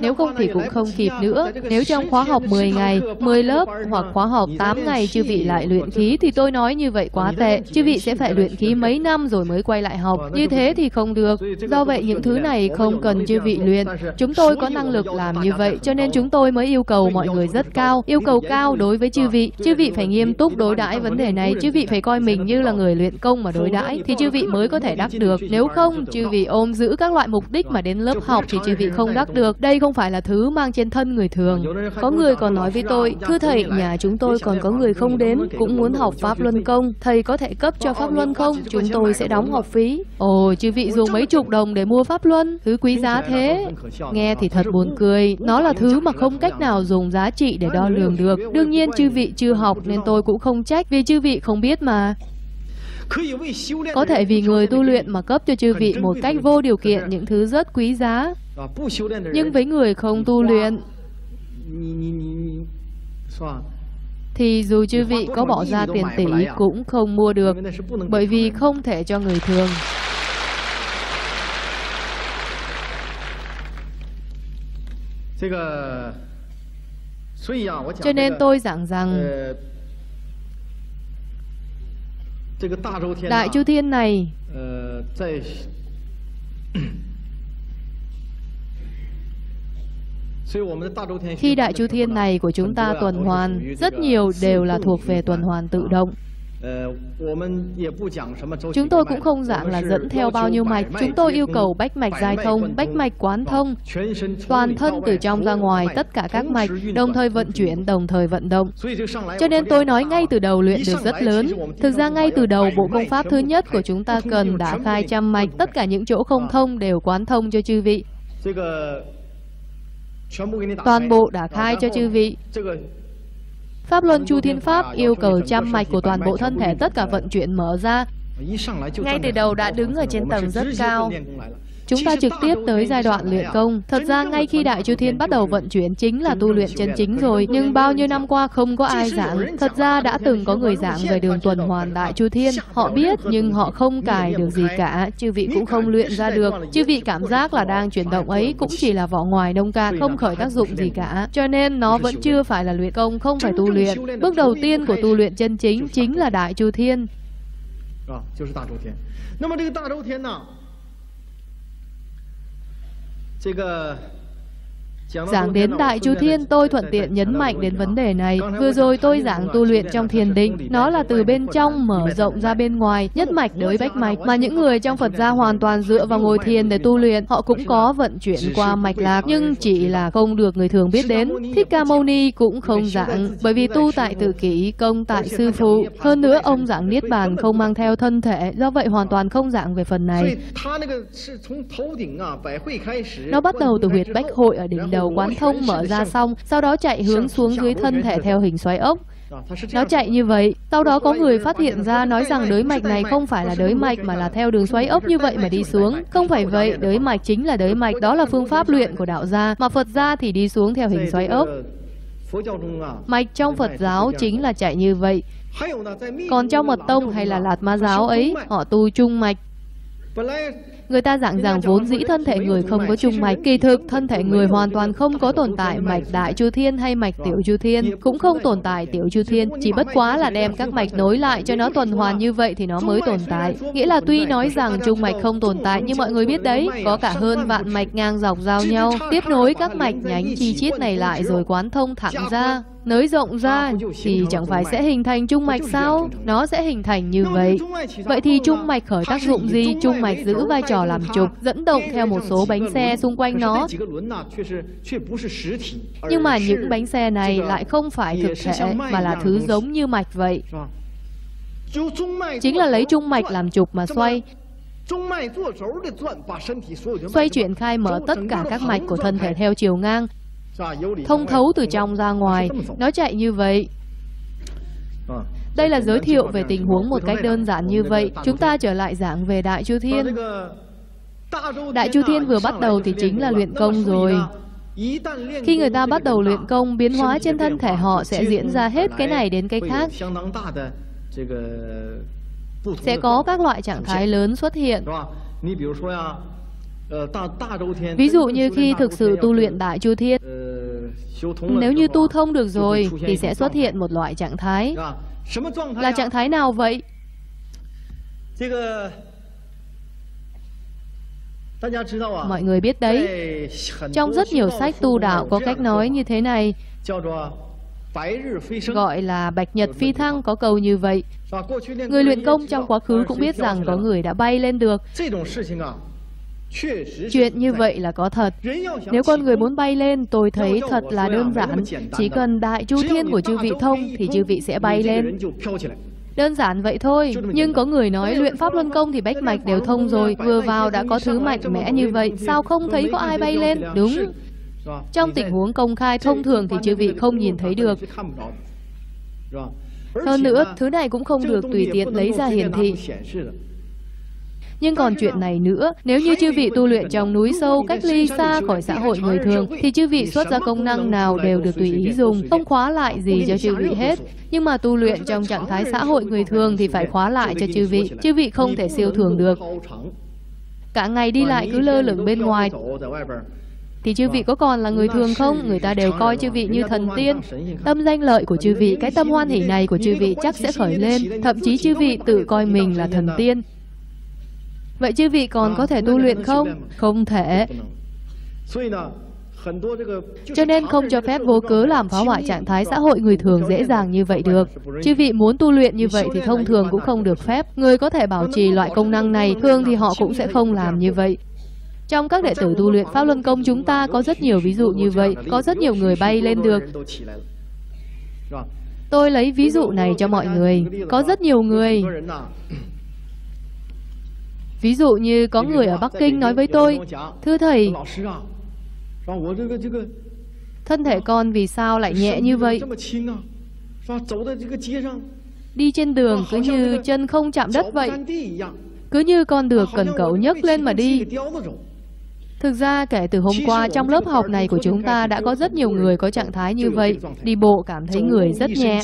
Nếu không thì cũng không kịp nữa. Nếu trong khóa học 10 ngày, 10 lớp hoặc khóa học 8 ngày chư vị lại luyện khí thì tôi nói như vậy quá tệ. Chư vị sẽ phải luyện khí mấy năm rồi mới quay lại học. Như thế thì không được. Do vậy những thứ này không cần chư vị luyện. Chúng tôi có năng lực làm như vậy cho nên chúng tôi mới yêu cầu mọi người rất cao. Yêu cầu cao đối với chư vị. Chư vị phải nghiêm túc đối đãi vấn đề này. Chư vị phải coi mình như là người luyện công mà đối đãi thì chư vị mới có thể đắc được. Nếu không, chư vị ôm giữ các loại mục đích mà đến lớp học thì chư vị không đắc được. Đây không phải là thứ mang trên thân người thường. Có người còn nói với tôi, thưa thầy, nhà chúng tôi còn có người không đến, cũng muốn học Pháp Luân Công. Thầy có thể cấp cho Pháp Luân không? Chúng tôi sẽ đóng học phí. Ồ, chư vị dùng mấy chục đồng để mua Pháp Luân, thứ quý giá thế. Nghe thì thật buồn cười, nó là thứ mà không cách nào dùng giá trị để đo lường được. Đương nhiên chư vị chưa học nên tôi cũng không trách vì chư vị không biết mà. Có thể vì người tu luyện mà cấp cho chư vị một cách vô điều kiện những thứ rất quý giá. Nhưng với người không tu luyện, thì dù chư vị có bỏ ra tiền tỷ cũng không mua được, bởi vì không thể cho người thường. Cho nên tôi giảng rằng Đại Chu Thiên này khi Đại Chu Thiên này của chúng ta tuần hoàn, rất nhiều đều là thuộc về tuần hoàn tự động. Chúng tôi cũng không giảng là dẫn theo bao nhiêu mạch, chúng tôi yêu cầu bách mạch dài thông, bách mạch quán thông, toàn thân từ trong ra ngoài, tất cả các mạch, đồng thời vận chuyển, đồng thời vận động. Cho nên tôi nói ngay từ đầu luyện được rất lớn. Thực ra ngay từ đầu, bộ công pháp thứ nhất của chúng ta cần đã khai trăm mạch, tất cả những chỗ không thông đều quán thông cho chư vị. Toàn bộ đã khai cho chư vị. Pháp Luân Chu Thiên Pháp yêu cầu trăm mạch của toàn bộ thân thể tất cả vận chuyển mở ra. Ngay từ đầu đã đứng ở trên tầng rất cao. chúng ta trực tiếp tới giai đoạn luyện công. Thật ra ngay khi Đại Chư Thiên bắt đầu vận chuyển chính là tu luyện chân chính rồi, nhưng bao nhiêu năm qua không có ai giảng. Thật ra đã từng có người giảng về đường tuần hoàn Đại Chư Thiên. Họ biết nhưng họ không cài được gì cả, chư vị cũng không luyện ra được. Chư vị cảm giác là đang chuyển động ấy cũng chỉ là vỏ ngoài nông cạn, không khởi tác dụng gì cả. Cho nên nó vẫn chưa phải là luyện công, không phải tu luyện. Bước đầu tiên của tu luyện chân chính chính là Đại Chư Thiên. 啊，就是大周天。那么这个大周天呢， 这个 Giảng đến Đại Chu Thiên, tôi thuận tiện nhấn mạnh đến vấn đề này. Vừa rồi tôi giảng tu luyện trong thiền định, nó là từ bên trong mở rộng ra bên ngoài, nhất mạch đới bách mạch, mà những người trong Phật gia hoàn toàn dựa vào ngồi thiền để tu luyện, họ cũng có vận chuyển qua mạch lạc, nhưng chỉ là không được người thường biết đến. Thích Ca Mâu Ni cũng không giảng, bởi vì tu tại tự kỷ, công tại sư phụ. Hơn nữa, ông giảng Niết Bàn không mang theo thân thể, do vậy hoàn toàn không giảng về phần này. Nó bắt đầu từ huyệt bách hội ở đỉnh đầu đầu quán thông mở ra xong, sau đó chạy hướng xuống dưới thân thể theo hình xoáy ốc. Nó chạy như vậy, sau đó có người phát hiện ra nói rằng đới mạch này không phải là đới mạch mà là theo đường xoáy ốc như vậy mà đi xuống. Không phải vậy, đới mạch chính là đới mạch, đó là phương pháp luyện của đạo gia, mà Phật gia thì đi xuống theo hình xoáy ốc. Mạch trong Phật giáo chính là chạy như vậy. Còn trong mật tông hay là lạt ma giáo ấy, họ tu chung mạch. Người ta dạng rằng vốn dĩ thân thể người không có chung mạch, kỳ thực thân thể người hoàn toàn không có tồn tại mạch. đại chu thiên hay mạch tiểu chu thiên, cũng không tồn tại tiểu chu thiên, chỉ bất quá là đem các mạch nối lại cho nó tuần hoàn như vậy thì nó mới tồn tại. Nghĩa là tuy nói rằng chung mạch không tồn tại nhưng mọi người biết đấy, có cả hơn vạn mạch ngang dọc giao nhau, tiếp nối các mạch nhánh chi chít này lại rồi quán thông thẳng ra nới rộng ra thì chẳng phải sẽ hình thành trung mạch sao? Nó sẽ hình thành như vậy. Vậy thì trung mạch khởi tác dụng gì? Trung mạch giữ vai trò làm trục, dẫn động theo một số bánh xe xung quanh nó. Nhưng mà những bánh xe này lại không phải thực thể mà là thứ giống như mạch vậy. Chính là lấy trung mạch làm trục mà xoay, xoay chuyển khai mở tất cả các mạch của thân thể theo chiều ngang thông thấu từ trong ra ngoài. Nó chạy như vậy. Đây là giới thiệu về tình huống một cách đơn giản như vậy. Chúng ta trở lại giảng về Đại Chu Thiên. Đại Chu Thiên vừa bắt đầu thì chính là luyện công rồi. Khi người ta bắt đầu luyện công, biến hóa trên thân thể họ sẽ diễn ra hết cái này đến cái khác. Sẽ có các loại trạng thái lớn xuất hiện. Ví dụ như khi thực sự tu luyện Đại Chu Thiên, nếu như tu thông được rồi thì sẽ xuất hiện một loại trạng thái. Là trạng thái nào vậy? Mọi người biết đấy, trong rất nhiều sách tu đạo có cách nói như thế này, gọi là bạch nhật phi thăng có câu như vậy. Người luyện công trong quá khứ cũng biết rằng có người đã bay lên được. Chuyện như vậy là có thật. Nếu con người muốn bay lên, tôi thấy thật là đơn giản. Chỉ cần đại chu thiên của chư vị thông thì chư vị sẽ bay lên. Đơn giản vậy thôi. Nhưng có người nói luyện pháp luân công thì bách mạch đều thông rồi. Vừa vào đã có thứ mạnh mẽ như vậy. Sao không thấy có ai bay lên? Đúng. Trong tình huống công khai thông thường thì chư vị không nhìn thấy được. Hơn nữa, thứ này cũng không được tùy tiện lấy ra hiển thị. Nhưng còn chuyện này nữa, nếu như chư vị tu luyện trong núi sâu, cách ly xa khỏi xã hội người thường, thì chư vị xuất ra công năng nào đều được tùy ý dùng, không khóa lại gì cho chư vị hết. Nhưng mà tu luyện trong trạng thái xã hội người thường thì phải khóa lại cho chư vị, chư vị không thể siêu thường được. Cả ngày đi lại cứ lơ lửng bên ngoài, thì chư vị có còn là người thường không? Người ta đều coi chư vị như thần tiên. Tâm danh lợi của chư vị, cái tâm hoan hỷ này của chư vị chắc sẽ khởi lên. Thậm chí chư vị tự coi mình là thần tiên. Vậy chư vị còn có thể tu luyện không? Không thể. Cho nên không cho phép vô cớ làm phá hoại trạng thái xã hội người thường dễ dàng như vậy được. Chư vị muốn tu luyện như vậy thì thông thường cũng không được phép. Người có thể bảo trì loại công năng này, thường thì họ cũng sẽ không làm như vậy. Trong các đệ tử tu luyện Pháp Luân Công chúng ta có rất nhiều ví dụ như vậy, có rất nhiều người bay lên được. Tôi lấy ví dụ này cho mọi người. Có rất nhiều người Ví dụ như có người ở Bắc Kinh nói với tôi, Thưa Thầy, thân thể con vì sao lại nhẹ như vậy? Đi trên đường cứ như chân không chạm đất vậy. Cứ như con được cần cẩu nhấc lên mà đi. Thực ra kể từ hôm qua trong lớp học này của chúng ta đã có rất nhiều người có trạng thái như vậy, đi bộ cảm thấy người rất nhẹ.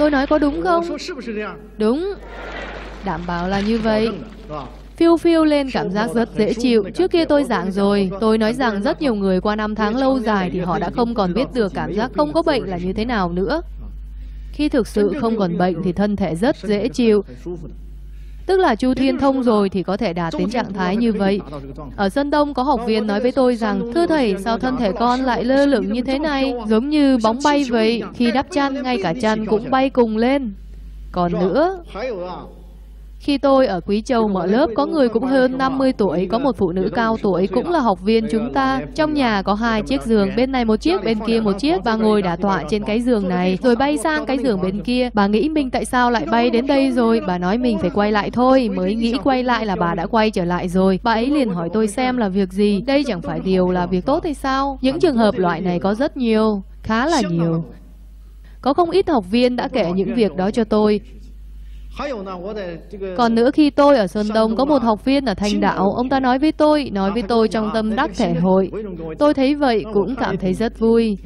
Tôi nói có đúng không? Đúng. Đảm bảo là như vậy. Phiêu phiêu lên cảm giác rất dễ chịu. Trước kia tôi giảng rồi, tôi nói rằng rất nhiều người qua năm tháng lâu dài thì họ đã không còn biết được cảm giác không có bệnh là như thế nào nữa. Khi thực sự không còn bệnh thì thân thể rất dễ chịu. Tức là Chu Thiên thông rồi thì có thể đạt đến trạng thái như vậy. Ở Sơn Đông có học viên nói với tôi rằng, Thưa Thầy, sao thân thể con lại lơ lửng như thế này? Giống như bóng bay vậy, khi đắp chăn, ngay cả chăn cũng bay cùng lên. Còn nữa, khi tôi ở Quý Châu mở lớp, có người cũng hơn 50 tuổi, có một phụ nữ cao tuổi cũng là học viên chúng ta. Trong nhà có hai chiếc giường, bên này một chiếc, bên kia một chiếc. Bà ngồi đả tọa trên cái giường này, rồi bay sang cái giường bên kia. Bà nghĩ mình tại sao lại bay đến đây rồi? Bà nói mình phải quay lại thôi, mới nghĩ quay lại là bà đã quay trở lại rồi. Bà ấy liền hỏi tôi xem là việc gì. Đây chẳng phải điều là việc tốt hay sao? Những trường hợp loại này có rất nhiều, khá là nhiều. Có không ít học viên đã kể những việc đó cho tôi. Còn nữa khi tôi ở Sơn Đông có một học viên ở Thanh Đạo, ông ta nói với tôi, nói với tôi trong tâm đắc thể hội. Tôi thấy vậy cũng cảm thấy rất vui.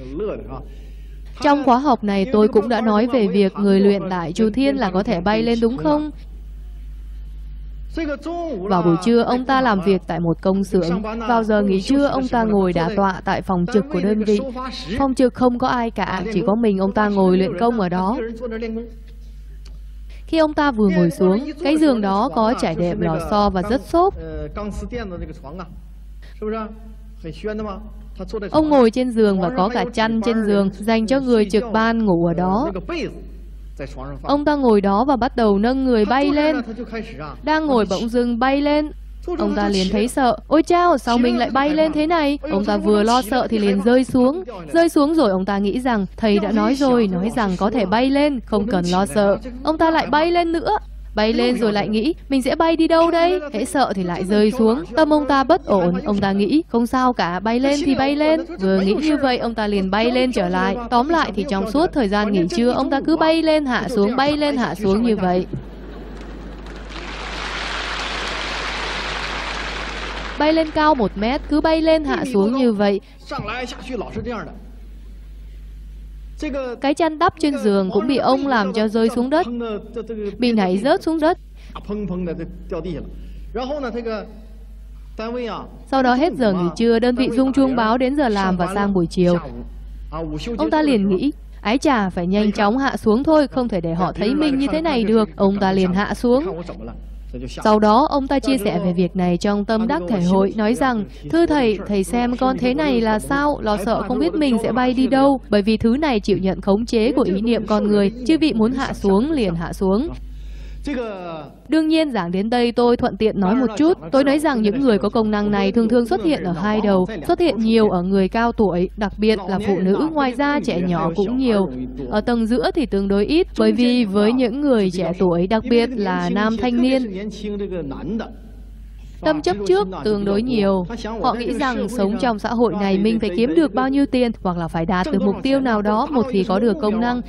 Trong khóa học này tôi cũng đã nói về việc người luyện đại Chu Thiên là có thể bay lên đúng không? Vào buổi trưa, ông ta làm việc tại một công xưởng. Vào giờ nghỉ trưa, ông ta ngồi đả tọa tại phòng trực của đơn vị. Phòng trực không có ai cả, chỉ có mình ông ta ngồi luyện công ở đó. Khi ông ta vừa ngồi xuống, cái giường đó có trải đệm lò xo và rất xốp. Ông ngồi trên giường và có cả chăn trên giường dành cho người trực ban ngủ ở đó. Ông ta ngồi đó và bắt đầu nâng người bay lên. Đang ngồi bỗng dưng bay lên, Ông ta liền thấy sợ. Ôi chao, sao mình lại bay lên thế này? Ông ta vừa lo sợ thì liền rơi xuống. Rơi xuống rồi ông ta nghĩ rằng thầy đã nói rồi, nói rằng có thể bay lên, không cần lo sợ. Ông ta lại bay lên nữa. Bay lên rồi lại nghĩ, mình sẽ bay đi đâu đây? Hễ sợ thì lại rơi xuống. Tâm ông ta bất ổn, ông ta nghĩ, không sao cả, bay lên thì bay lên. Vừa nghĩ như vậy, ông ta liền bay lên trở lại. Tóm lại thì trong suốt thời gian nghỉ trưa, ông ta cứ bay lên hạ xuống, bay lên hạ xuống như vậy. Bay lên cao một mét, cứ bay lên hạ xuống như vậy. Cái chăn đắp trên giường cũng bị ông làm cho rơi xuống đất, bị nảy rớt xuống đất. Sau đó hết giờ nghỉ trưa, đơn vị rung chuông báo đến giờ làm và sang buổi chiều. Ông ta liền nghĩ, ái chà, phải nhanh chóng hạ xuống thôi, không thể để họ thấy mình như thế này được. Ông ta liền hạ xuống. Sau đó, ông ta chia sẻ về việc này trong tâm đắc thể hội, nói rằng, Thưa Thầy, Thầy xem con thế này là sao? Lo sợ không biết mình sẽ bay đi đâu, bởi vì thứ này chịu nhận khống chế của ý niệm con người. Chư vị muốn hạ xuống, liền hạ xuống. Đương nhiên giảng đến đây tôi thuận tiện nói một chút. Tôi nói rằng những người có công năng này thường thường xuất hiện ở hai đầu, xuất hiện nhiều ở người cao tuổi, đặc biệt là phụ nữ, ngoài ra trẻ nhỏ cũng nhiều. Ở tầng giữa thì tương đối ít, bởi vì với những người trẻ tuổi, đặc biệt là nam thanh niên, Tâm chấp trước tương đối nhiều. Họ nghĩ rằng sống trong xã hội này mình phải kiếm được bao nhiêu tiền hoặc là phải đạt được mục tiêu nào đó một khi có được công năng.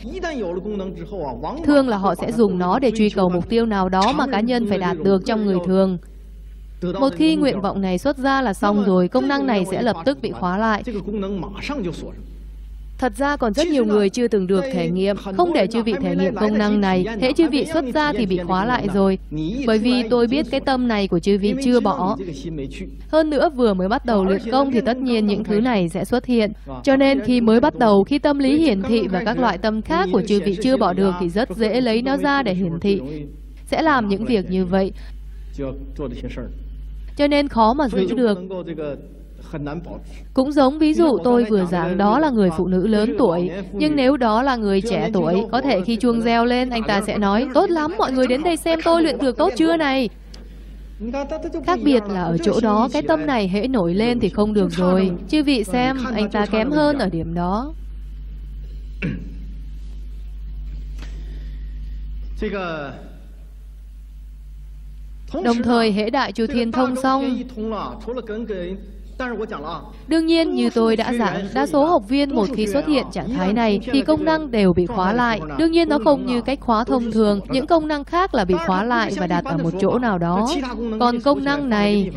Thường là họ sẽ dùng nó để truy cầu mục tiêu nào đó mà cá nhân phải đạt được trong người thường. Một khi nguyện vọng này xuất ra là xong rồi, công năng này sẽ lập tức bị khóa lại. Thật ra còn rất nhiều người chưa từng được thể nghiệm, không để chư vị thể nghiệm công năng này. Thế chư vị xuất ra thì bị khóa lại rồi. Bởi vì tôi biết cái tâm này của chư vị chưa bỏ. Hơn nữa vừa mới bắt đầu luyện công thì tất nhiên những thứ này sẽ xuất hiện. Cho nên khi mới bắt đầu, khi tâm lý hiển thị và các loại tâm khác của chư vị chưa bỏ được thì rất dễ lấy nó ra để hiển thị. Sẽ làm những việc như vậy. Cho nên khó mà giữ được. Cũng giống ví dụ tôi vừa giảng đó là người phụ nữ lớn tuổi, nhưng nếu đó là người trẻ tuổi, có thể khi chuông reo lên anh ta sẽ nói, tốt lắm, mọi người đến đây xem tôi luyện được tốt chưa này. Khác biệt là ở chỗ đó, cái tâm này hễ nổi lên thì không được rồi. Chư vị xem, anh ta kém hơn ở điểm đó. Đồng thời, hễ đại chư thiên thông xong, Đương nhiên, như tôi đã giảng, đa số học viên một khi xuất hiện trạng thái này thì công năng đều bị khóa lại. Đương nhiên nó không như cách khóa thông thường, những công năng khác là bị khóa lại và đặt ở một chỗ nào đó. Còn công năng này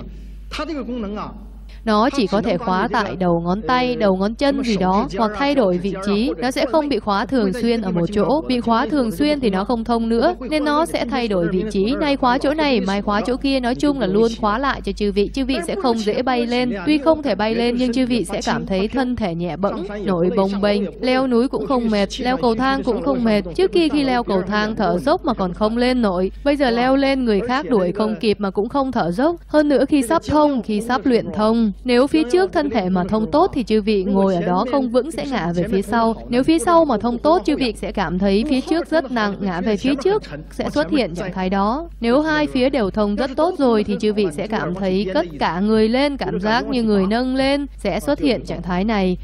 nó chỉ có thể khóa tại đầu ngón tay, đầu ngón chân gì đó hoặc thay đổi vị trí. Nó sẽ không bị khóa thường xuyên ở một chỗ. Bị khóa thường xuyên thì nó không thông nữa, nên nó sẽ thay đổi vị trí. Nay khóa chỗ này, mai khóa chỗ kia. Nói chung là luôn khóa lại cho chư vị. Chư vị sẽ không dễ bay lên. Tuy không thể bay lên nhưng chư vị sẽ cảm thấy thân thể nhẹ bẫng, nổi bồng bềnh. Leo núi cũng không mệt, leo cầu thang cũng không mệt. Trước kia khi leo cầu thang thở dốc mà còn không lên nổi. Bây giờ leo lên người khác đuổi không kịp mà cũng không thở dốc. Hơn nữa khi sắp thông, khi sắp luyện thông. Nếu phía trước thân thể mà thông tốt thì chư vị ngồi ở đó không vững sẽ ngã về phía sau. Nếu phía sau mà thông tốt, chư vị sẽ cảm thấy phía trước rất nặng, ngã về phía trước sẽ xuất hiện trạng thái đó. Nếu hai phía đều thông rất tốt rồi thì chư vị sẽ cảm thấy tất cả người lên, cảm giác như người nâng lên sẽ xuất hiện trạng thái này.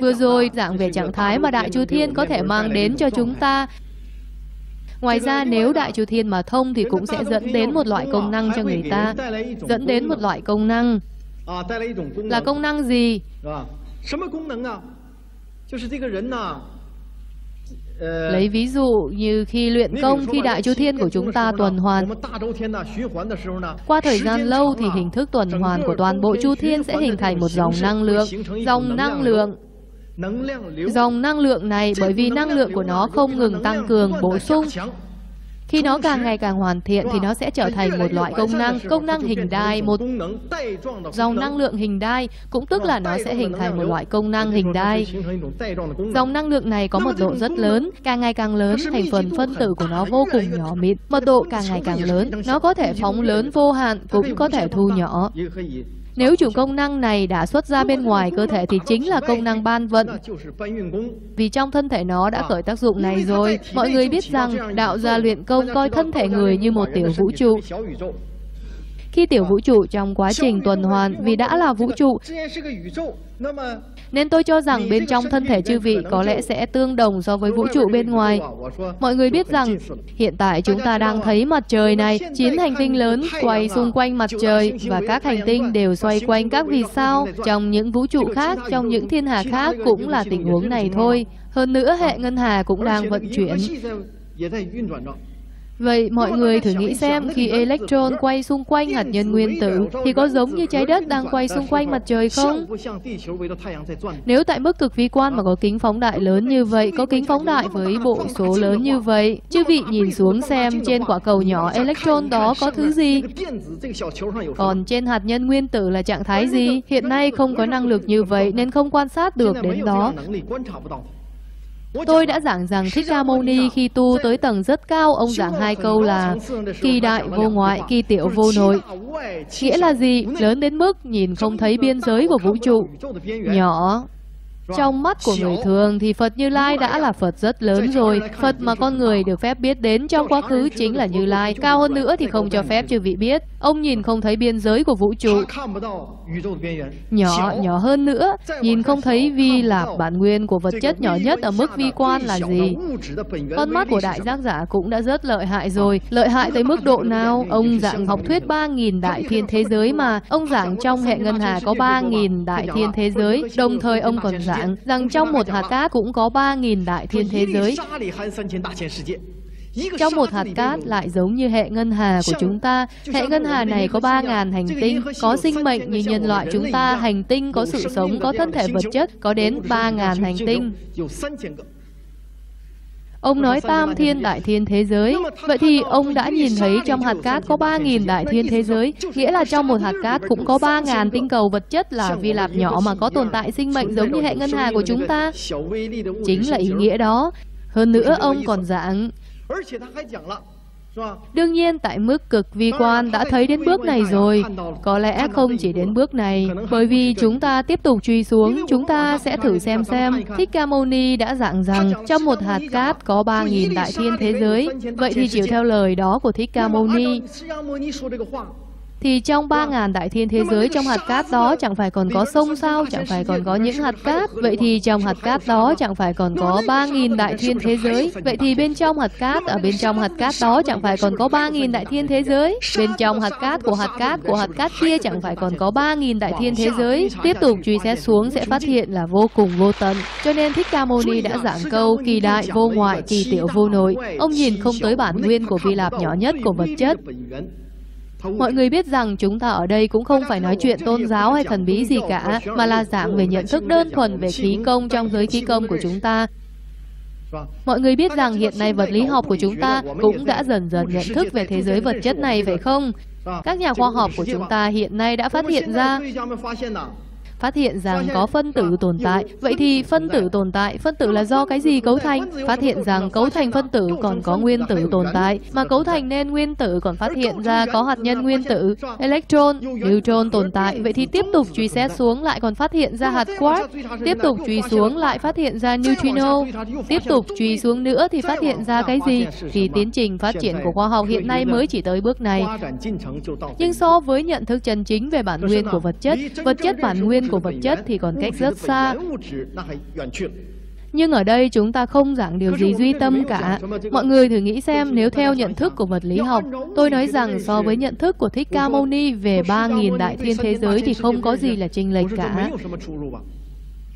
Vừa rồi giảng về trạng thái mà Đại Chu Thiên có thể mang đến cho chúng ta Ngoài ra nếu đại chu thiên mà thông thì cũng sẽ dẫn đến một loại công năng cho người ta. Dẫn đến một loại công năng. Là công năng gì? Lấy ví dụ như khi luyện công, khi đại chu thiên của chúng ta tuần hoàn, qua thời gian lâu thì hình thức tuần hoàn của toàn bộ chu thiên sẽ hình thành một dòng năng lượng. Dòng năng lượng Dòng năng lượng này bởi vì năng lượng của nó không ngừng tăng cường, bổ sung. Khi nó càng ngày càng hoàn thiện thì nó sẽ trở thành một loại công năng, công năng hình đai, một dòng năng lượng hình đai, cũng tức là nó sẽ hình thành một loại công năng hình đai. Dòng năng lượng này có mật độ rất lớn, càng ngày càng lớn, thành phần phân tử của nó vô cùng nhỏ mịn. Mật độ càng ngày càng lớn, nó có thể phóng lớn vô hạn, cũng có thể thu nhỏ. Nếu chủ công năng này đã xuất ra bên ngoài cơ thể thì chính là công năng ban vận. Vì trong thân thể nó đã khởi tác dụng này rồi. Mọi người biết rằng đạo gia luyện công coi thân thể người như một tiểu vũ trụ. Khi tiểu vũ trụ trong quá trình tuần hoàn vì đã là vũ trụ, nên tôi cho rằng bên trong thân thể chư vị có lẽ sẽ tương đồng so với vũ trụ bên ngoài. Mọi người biết rằng hiện tại chúng ta đang thấy mặt trời này, chín hành tinh lớn quay xung quanh mặt trời và các hành tinh đều xoay quanh các vì sao. Trong những vũ trụ khác, trong những thiên hà khác cũng là tình huống này thôi. Hơn nữa hệ ngân hà cũng đang vận chuyển. Vậy mọi người thử nghĩ xem khi electron quay xung quanh hạt nhân nguyên tử thì có giống như trái đất đang quay xung quanh mặt trời không? Nếu tại mức cực vi quan mà có kính phóng đại lớn như vậy, có kính phóng đại với bộ số lớn như vậy, chư vị nhìn xuống xem trên quả cầu nhỏ electron đó có thứ gì? Còn trên hạt nhân nguyên tử là trạng thái gì? Hiện nay không có năng lực như vậy nên không quan sát được đến đó. Tôi đã giảng rằng Thích Ca Mâu Ni khi tu tới tầng rất cao, ông giảng hai câu là kỳ đại vô ngoại, kỳ tiểu vô nội. Nghĩa là gì? Lớn đến mức nhìn không thấy biên giới của vũ trụ. Nhỏ trong mắt của người thường thì Phật Như Lai đã là Phật rất lớn rồi. Phật mà con người được phép biết đến trong quá khứ chính là Như Lai. Cao hơn nữa thì không cho phép chư vị biết. Ông nhìn không thấy biên giới của vũ trụ. Nhỏ, nhỏ hơn nữa, nhìn không thấy vi lạc bản nguyên của vật chất nhỏ nhất ở mức vi quan là gì. Con mắt của đại giác giả cũng đã rất lợi hại rồi. Lợi hại tới mức độ nào? Ông giảng học thuyết 3.000 đại thiên thế giới mà. Ông giảng trong hệ ngân hà có 3.000 đại thiên thế giới. Đồng thời ông còn giảng dạng rằng trong một hạt cát cũng có 3.000 đại thiên thế giới. Trong một hạt cát lại giống như hệ ngân hà của chúng ta, hệ ngân hà này có 3.000 hành tinh, có sinh mệnh như nhân loại chúng ta, hành tinh có sự sống, có thân thể vật chất, có đến 3.000 hành tinh. Ông nói tam thiên đại thiên thế giới. Vậy thì ông đã nhìn thấy trong hạt cát có 3.000 đại thiên thế giới, nghĩa là trong một hạt cát cũng có 3.000 tinh cầu vật chất là vi lạp nhỏ mà có tồn tại sinh mệnh giống như hệ ngân hà của chúng ta. Chính là ý nghĩa đó. Hơn nữa ông còn giảng Đương nhiên tại mức cực vi quan đã thấy đến bước này rồi, có lẽ không chỉ đến bước này, bởi vì chúng ta tiếp tục truy xuống, chúng ta sẽ thử xem xem Thích Ca Mâu Ni đã giảng rằng trong một hạt cát có 3.000 đại thiên thế giới, vậy thì chịu theo lời đó của Thích Ca Mâu Ni thì trong ba ngàn đại thiên thế giới trong hạt cát đó chẳng phải còn có sông sao, chẳng phải còn có những hạt cát. Vậy thì trong hạt cát đó chẳng phải còn có ba nghìn đại thiên thế giới. Vậy thì bên trong hạt cát, ở bên trong hạt cát đó chẳng phải còn có ba nghìn đại thiên thế giới. Bên trong hạt cát của hạt cát của hạt cát kia chẳng phải còn có ba nghìn đại thiên thế giới. Tiếp tục truy xét xuống sẽ phát hiện là vô cùng vô tận. Cho nên Thích Ca Mâu Ni đã giảng câu kỳ đại vô ngoại, kỳ tiểu vô nội. Ông nhìn không tới bản nguyên của Vi Lạp nhỏ nhất của vật chất. Mọi người biết rằng chúng ta ở đây cũng không phải nói chuyện tôn giáo hay thần bí gì cả, mà là giảng về nhận thức đơn thuần về khí công trong giới khí công của chúng ta. Mọi người biết rằng hiện nay vật lý học của chúng ta cũng đã dần dần nhận thức về thế giới vật chất này phải không? Các nhà khoa học của chúng ta hiện nay đã phát hiện ra phát hiện rằng có phân tử tồn tại. Vậy thì phân tử tồn tại, phân tử là do cái gì cấu thành? Phát hiện rằng cấu thành phân tử còn có nguyên tử tồn tại, mà cấu thành nên nguyên tử còn phát hiện ra có hạt nhân nguyên tử, electron, neutron tồn tại. Vậy thì tiếp tục truy xét xuống lại còn phát hiện ra hạt quark, tiếp tục truy xuống lại phát hiện ra neutrino, tiếp tục truy xuống nữa thì phát hiện ra cái gì? Thì tiến trình phát triển của khoa học hiện nay mới chỉ tới bước này. Nhưng so với nhận thức chân chính về bản nguyên của vật chất, vật chất bản nguyên của vật chất thì còn cách rất xa. Nhưng ở đây chúng ta không giảng điều gì duy tâm cả. Mọi người thử nghĩ xem nếu theo nhận thức của vật lý học, tôi nói rằng so với nhận thức của Thích Ca Mâu Ni về 3.000 đại thiên thế giới thì không có gì là chênh lệch cả.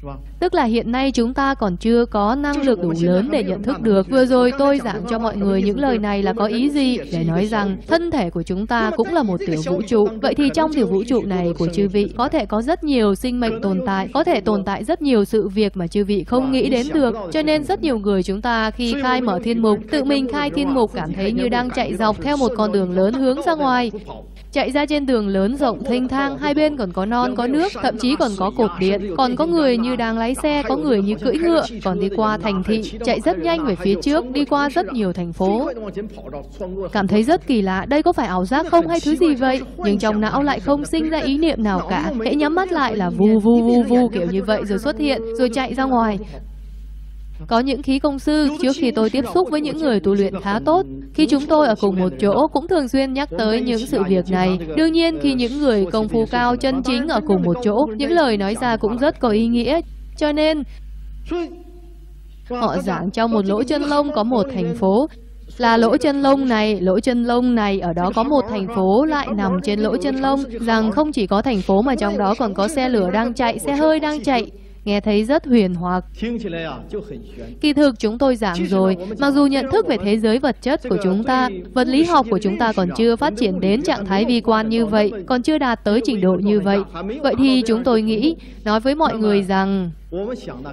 Vâng. Tức là hiện nay chúng ta còn chưa có năng lực đủ lớn để nhận thức được. Vừa rồi tôi giảng cho mọi người những lời này là có ý gì? Để nói rằng thân thể của chúng ta cũng là một tiểu vũ trụ. Vậy thì trong tiểu vũ trụ này của chư vị có thể có rất nhiều sinh mệnh tồn tại, có thể tồn tại rất nhiều sự việc mà chư vị không nghĩ đến được. Cho nên rất nhiều người chúng ta khi khai mở thiên mục, tự mình khai thiên mục cảm thấy như đang chạy dọc theo một con đường lớn hướng ra ngoài. Chạy ra trên đường lớn rộng thênh thang, hai bên còn có non, có nước, thậm chí còn có cột điện, còn có người như như đang lái xe, có người như cưỡi ngựa, còn đi qua thành thị, chạy rất nhanh về phía trước, đi qua rất nhiều thành phố. Cảm thấy rất kỳ lạ, đây có phải ảo giác không hay thứ gì vậy? Nhưng trong não lại không sinh ra ý niệm nào cả. Hãy nhắm mắt lại là vu vu vu vu kiểu như vậy rồi xuất hiện, rồi chạy ra ngoài. Có những khí công sư, trước khi tôi tiếp xúc với những người tu luyện khá tốt, khi chúng tôi ở cùng một chỗ cũng thường xuyên nhắc tới những sự việc này. Đương nhiên, khi những người công phu cao chân chính ở cùng một chỗ, những lời nói ra cũng rất có ý nghĩa. Cho nên, họ giảng trong một lỗ chân lông có một thành phố, là lỗ chân lông này, lỗ chân lông này, ở đó có một thành phố lại nằm trên lỗ chân lông, rằng không chỉ có thành phố mà trong đó còn có xe lửa đang chạy, xe hơi đang chạy nghe thấy rất huyền hoặc. Kỳ thực chúng tôi giảng rồi, mặc dù nhận thức về thế giới vật chất của chúng ta, vật lý học của chúng ta còn chưa phát triển đến trạng thái vi quan như vậy, còn chưa đạt tới trình độ như vậy. Vậy thì chúng tôi nghĩ, nói với mọi người rằng,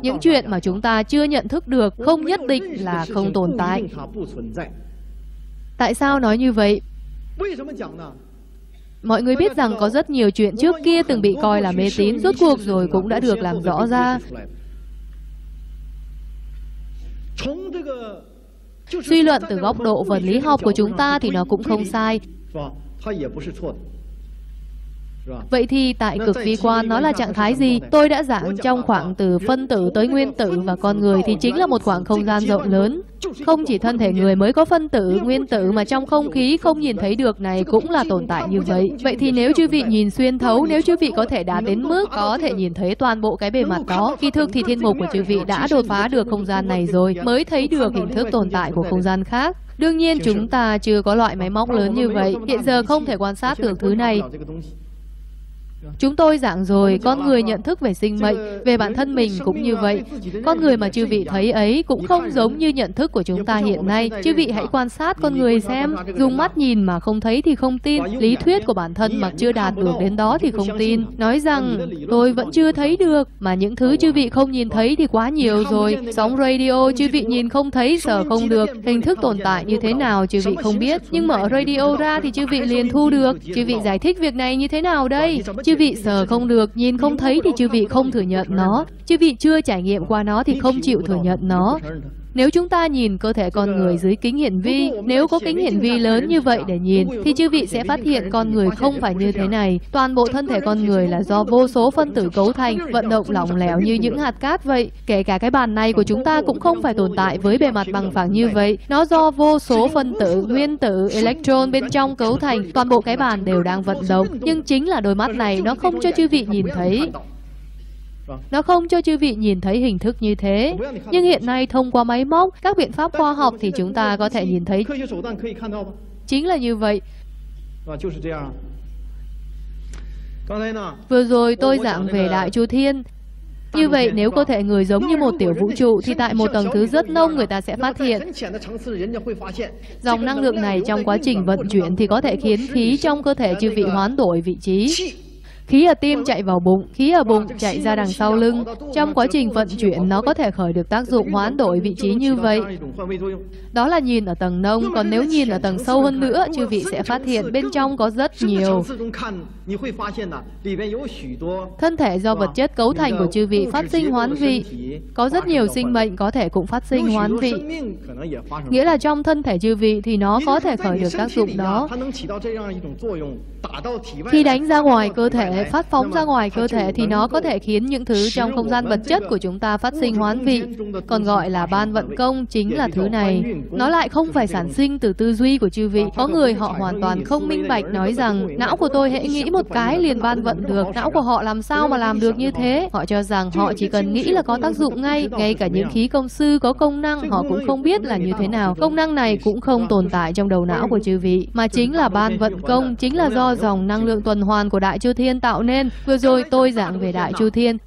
những chuyện mà chúng ta chưa nhận thức được không nhất định là không tồn tại. Tại sao nói như vậy? Mọi người biết rằng có rất nhiều chuyện trước kia từng bị coi là mê tín, rốt cuộc rồi cũng đã được làm rõ ra. Suy luận từ góc độ vật lý học của chúng ta thì nó cũng không sai. Vậy thì tại cực vi quan nó là trạng thái gì? Tôi đã giảng trong khoảng từ phân tử tới nguyên tử và con người thì chính là một khoảng không gian rộng lớn. Không chỉ thân thể người mới có phân tử, nguyên tử mà trong không khí không nhìn thấy được này cũng là tồn tại như vậy. Vậy thì nếu chư vị nhìn xuyên thấu, nếu chư vị có thể đạt đến mức có thể nhìn thấy toàn bộ cái bề mặt đó, kỳ thực thì thiên mục của chư vị đã đột phá được không gian này rồi, mới thấy được hình thức tồn tại của không gian khác. Đương nhiên chúng ta chưa có loại máy móc lớn như vậy, hiện giờ không thể quan sát được thứ này. Chúng tôi giảng rồi, con người nhận thức về sinh mệnh, về bản thân mình cũng như vậy. Con người mà chư vị thấy ấy cũng không giống như nhận thức của chúng ta hiện nay. Chư vị hãy quan sát con người xem, dùng mắt nhìn mà không thấy thì không tin, lý thuyết của bản thân mà chưa đạt được đến đó thì không tin. Nói rằng, tôi vẫn chưa thấy được, mà những thứ chư vị không nhìn thấy thì quá nhiều rồi. Sóng radio chư vị nhìn không thấy, sở không được. Hình thức tồn tại như thế nào chư vị không biết, nhưng mở radio ra thì chư vị liền thu được. Chư vị giải thích việc này như thế nào đây? Chư Chư vị sờ không được, nhìn không thấy thì chư vị không thừa nhận nó. Chư vị chưa trải nghiệm qua nó thì không chịu thừa nhận nó. Nếu chúng ta nhìn cơ thể con người dưới kính hiển vi, nếu có kính hiển vi lớn như vậy để nhìn, thì chư vị sẽ phát hiện con người không phải như thế này. Toàn bộ thân thể con người là do vô số phân tử cấu thành, vận động lỏng lẻo như những hạt cát vậy. Kể cả cái bàn này của chúng ta cũng không phải tồn tại với bề mặt bằng phẳng như vậy. Nó do vô số phân tử, nguyên tử, electron bên trong cấu thành. Toàn bộ cái bàn đều đang vận động. Nhưng chính là đôi mắt này nó không cho chư vị nhìn thấy nó không cho chư vị nhìn thấy hình thức như thế. Nhưng hiện nay thông qua máy móc, các biện pháp khoa học thì chúng ta có thể nhìn thấy. Chính là như vậy. Vừa rồi tôi giảng về Đại Chu Thiên. Như vậy, nếu cơ thể người giống như một tiểu vũ trụ, thì tại một tầng thứ rất nông người ta sẽ phát hiện. Dòng năng lượng này trong quá trình vận chuyển thì có thể khiến khí trong cơ thể chư vị hoán đổi vị trí. Khí ở tim chạy vào bụng, khí ở bụng chạy ra đằng sau lưng. Trong quá trình vận chuyển, nó có thể khởi được tác dụng hoán đổi vị trí như vậy. Đó là nhìn ở tầng nông, còn nếu nhìn ở tầng sâu hơn nữa, chư vị sẽ phát hiện bên trong có rất nhiều. Thân thể do vật chất cấu thành của chư vị phát sinh hoán vị. Có rất nhiều sinh mệnh có thể cũng phát sinh hoán vị. Nghĩa là trong thân thể chư vị thì nó có thể khởi được tác dụng đó. Khi đánh ra ngoài cơ thể, phát phóng ra ngoài cơ thể thì nó có thể khiến những thứ trong không gian vật chất của chúng ta phát sinh hoán vị, còn gọi là ban vận công chính là thứ này. Nó lại không phải sản sinh từ tư duy của chư vị. Có người họ hoàn toàn không minh bạch nói rằng não của tôi hãy nghĩ một cái liền ban vận được. Não của họ làm sao mà làm được như thế? Họ cho rằng họ chỉ cần nghĩ là có tác dụng ngay. Ngay cả những khí công sư có công năng họ cũng không biết là như thế nào. Công năng này cũng không tồn tại trong đầu não của chư vị, mà chính là ban vận công, chính là do dòng năng lượng tuần hoàn của Đại Chu Thiên tạo nên. Vừa rồi tôi giảng về Đại Chu Thiên.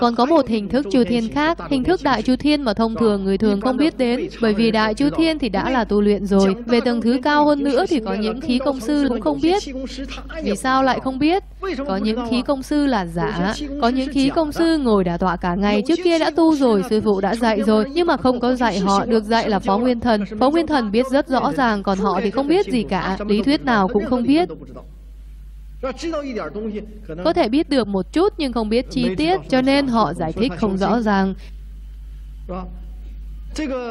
Còn có một hình thức chu thiên khác, hình thức đại chu thiên mà thông thường người thường không biết đến, bởi vì đại chu thiên thì đã là tu luyện rồi. Về tầng thứ cao hơn nữa thì có những khí công sư cũng không biết. Vì sao lại không biết? Có những khí công sư là giả, có những khí công sư ngồi đả tọa cả ngày, trước kia đã tu rồi, sư phụ đã dạy rồi, nhưng mà không có dạy họ, được dạy là Phó Nguyên Thần. Phó Nguyên Thần biết rất rõ ràng, còn họ thì không biết gì cả, lý thuyết nào cũng không biết. Có thể biết được một chút nhưng không biết chi tiết, cho nên họ giải thích không rõ ràng.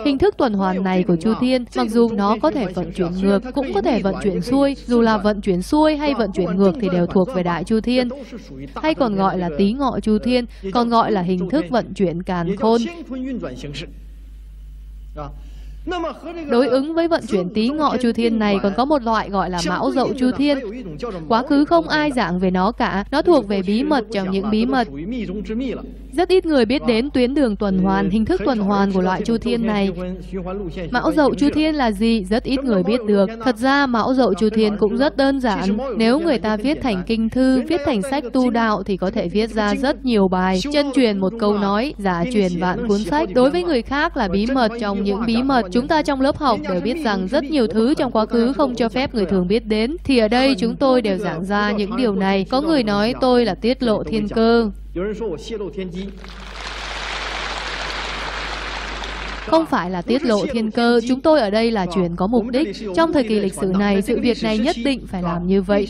Hình thức tuần hoàn này của Chu Thiên, mặc dù nó có thể vận chuyển ngược, cũng có thể vận chuyển xuôi, dù là vận chuyển xuôi hay vận chuyển ngược thì đều thuộc về Đại Chu Thiên, hay còn gọi là tí ngọ Chu Thiên, còn gọi là hình thức vận chuyển càn khôn. Đối ứng với vận chuyển tí ngọ chu thiên này còn có một loại gọi là mão dậu chu thiên. Quá khứ không ai giảng về nó cả, nó thuộc về bí mật trong những bí mật. Rất ít người biết đến tuyến đường tuần hoàn, hình thức tuần hoàn của loại chu thiên này. Mão dậu chu thiên là gì? Rất ít người biết được. Thật ra mão dậu chu thiên cũng rất đơn giản. Nếu người ta viết thành kinh thư, viết thành sách tu đạo thì có thể viết ra rất nhiều bài. Chân truyền một câu nói, giả truyền vạn cuốn sách. Đối với người khác là bí mật trong những bí mật. Chúng ta trong lớp học đều biết rằng rất nhiều thứ trong quá khứ không cho phép người thường biết đến. Thì ở đây chúng tôi đều giảng ra những điều này. Có người nói tôi là tiết lộ thiên cơ. Không phải là tiết lộ thiên cơ, chúng tôi ở đây là truyền có mục đích. Trong thời kỳ lịch sử này, sự việc này nhất định phải làm như vậy.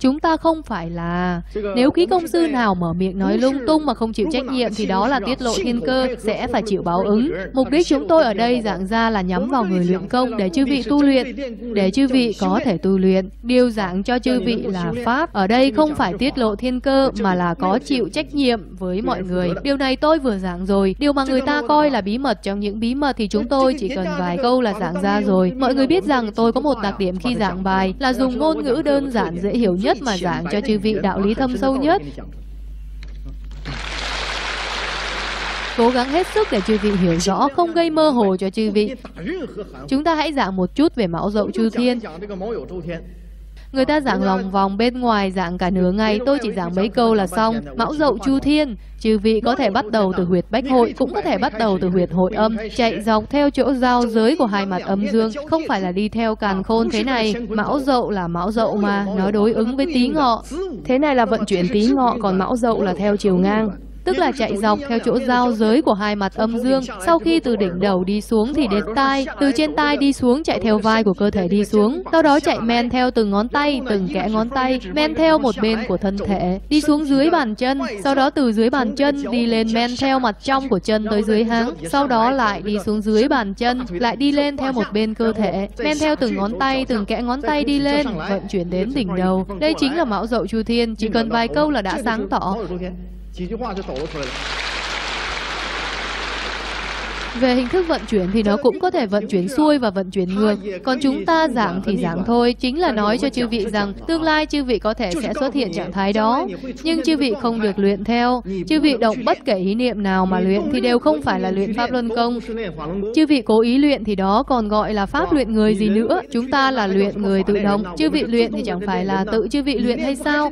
Chúng ta không phải là Nếu khí công sư nào mở miệng nói lung tung mà không chịu trách nhiệm thì đó là tiết lộ thiên cơ, sẽ phải chịu báo ứng. Mục đích chúng tôi ở đây giảng ra là nhắm vào người luyện công để chư vị tu luyện, để chư vị có thể tu luyện. Điều giảng cho chư vị là Pháp. Ở đây không phải tiết lộ thiên cơ mà là có chịu trách nhiệm với mọi người. Điều này tôi vừa giảng rồi. Điều mà người ta coi là bí mật trong những bí mật thì chúng tôi chỉ cần vài câu là giảng ra rồi. Mọi người biết rằng tôi có một đặc điểm khi giảng bài là dùng ngôn ngữ đơn giản dễ hiểu nhất nhất mà giảng cho chư vị đạo lý thâm sâu nhất. Cố gắng hết sức để chư vị hiểu rõ, không gây mơ hồ cho chư vị. Chúng ta hãy giảng một chút về mão dậu chư thiên. Người ta giảng lòng vòng bên ngoài giảng cả nửa ngày, tôi chỉ giảng mấy câu là xong. Mão dậu chu thiên, Chư vị có thể bắt đầu từ huyệt bách hội, cũng có thể bắt đầu từ huyệt hội âm, chạy dọc theo chỗ giao giới của hai mặt âm dương, không phải là đi theo càn khôn thế này. Mão dậu là mão dậu mà, nó đối ứng với tí ngọ. Thế này là vận chuyển tí ngọ, còn mão dậu là theo chiều ngang. Tức là chạy dọc theo chỗ giao giới của hai mặt âm dương. Sau khi từ đỉnh đầu đi xuống thì đến tai, từ trên tai đi xuống chạy theo vai của cơ thể đi xuống. Sau đó chạy men theo từng ngón tay, từng kẽ ngón tay, men theo một bên của thân thể, đi xuống dưới bàn chân, sau đó từ dưới bàn chân đi lên men theo mặt trong của chân tới dưới háng, sau đó lại đi xuống dưới bàn chân, lại đi lên theo một bên cơ thể, men theo từng ngón tay, từng kẽ ngón tay đi lên, vận chuyển đến đỉnh đầu. Đây chính là mão dậu chu thiên, chỉ cần vài câu là đã sáng tỏ. Về hình thức vận chuyển thì nó cũng có thể vận chuyển xuôi và vận chuyển ngược. Còn chúng ta giảng thì giảng thôi, chính là nói cho chư vị rằng tương lai chư vị có thể sẽ xuất hiện trạng thái đó. Nhưng chư vị không được luyện theo. Chư vị động bất kể ý niệm nào mà luyện thì đều không phải là luyện Pháp Luân Công. Chư vị cố ý luyện thì đó còn gọi là Pháp luyện người gì nữa. Chúng ta là luyện người tự động. Chư vị luyện thì chẳng phải là tự chư vị luyện hay sao?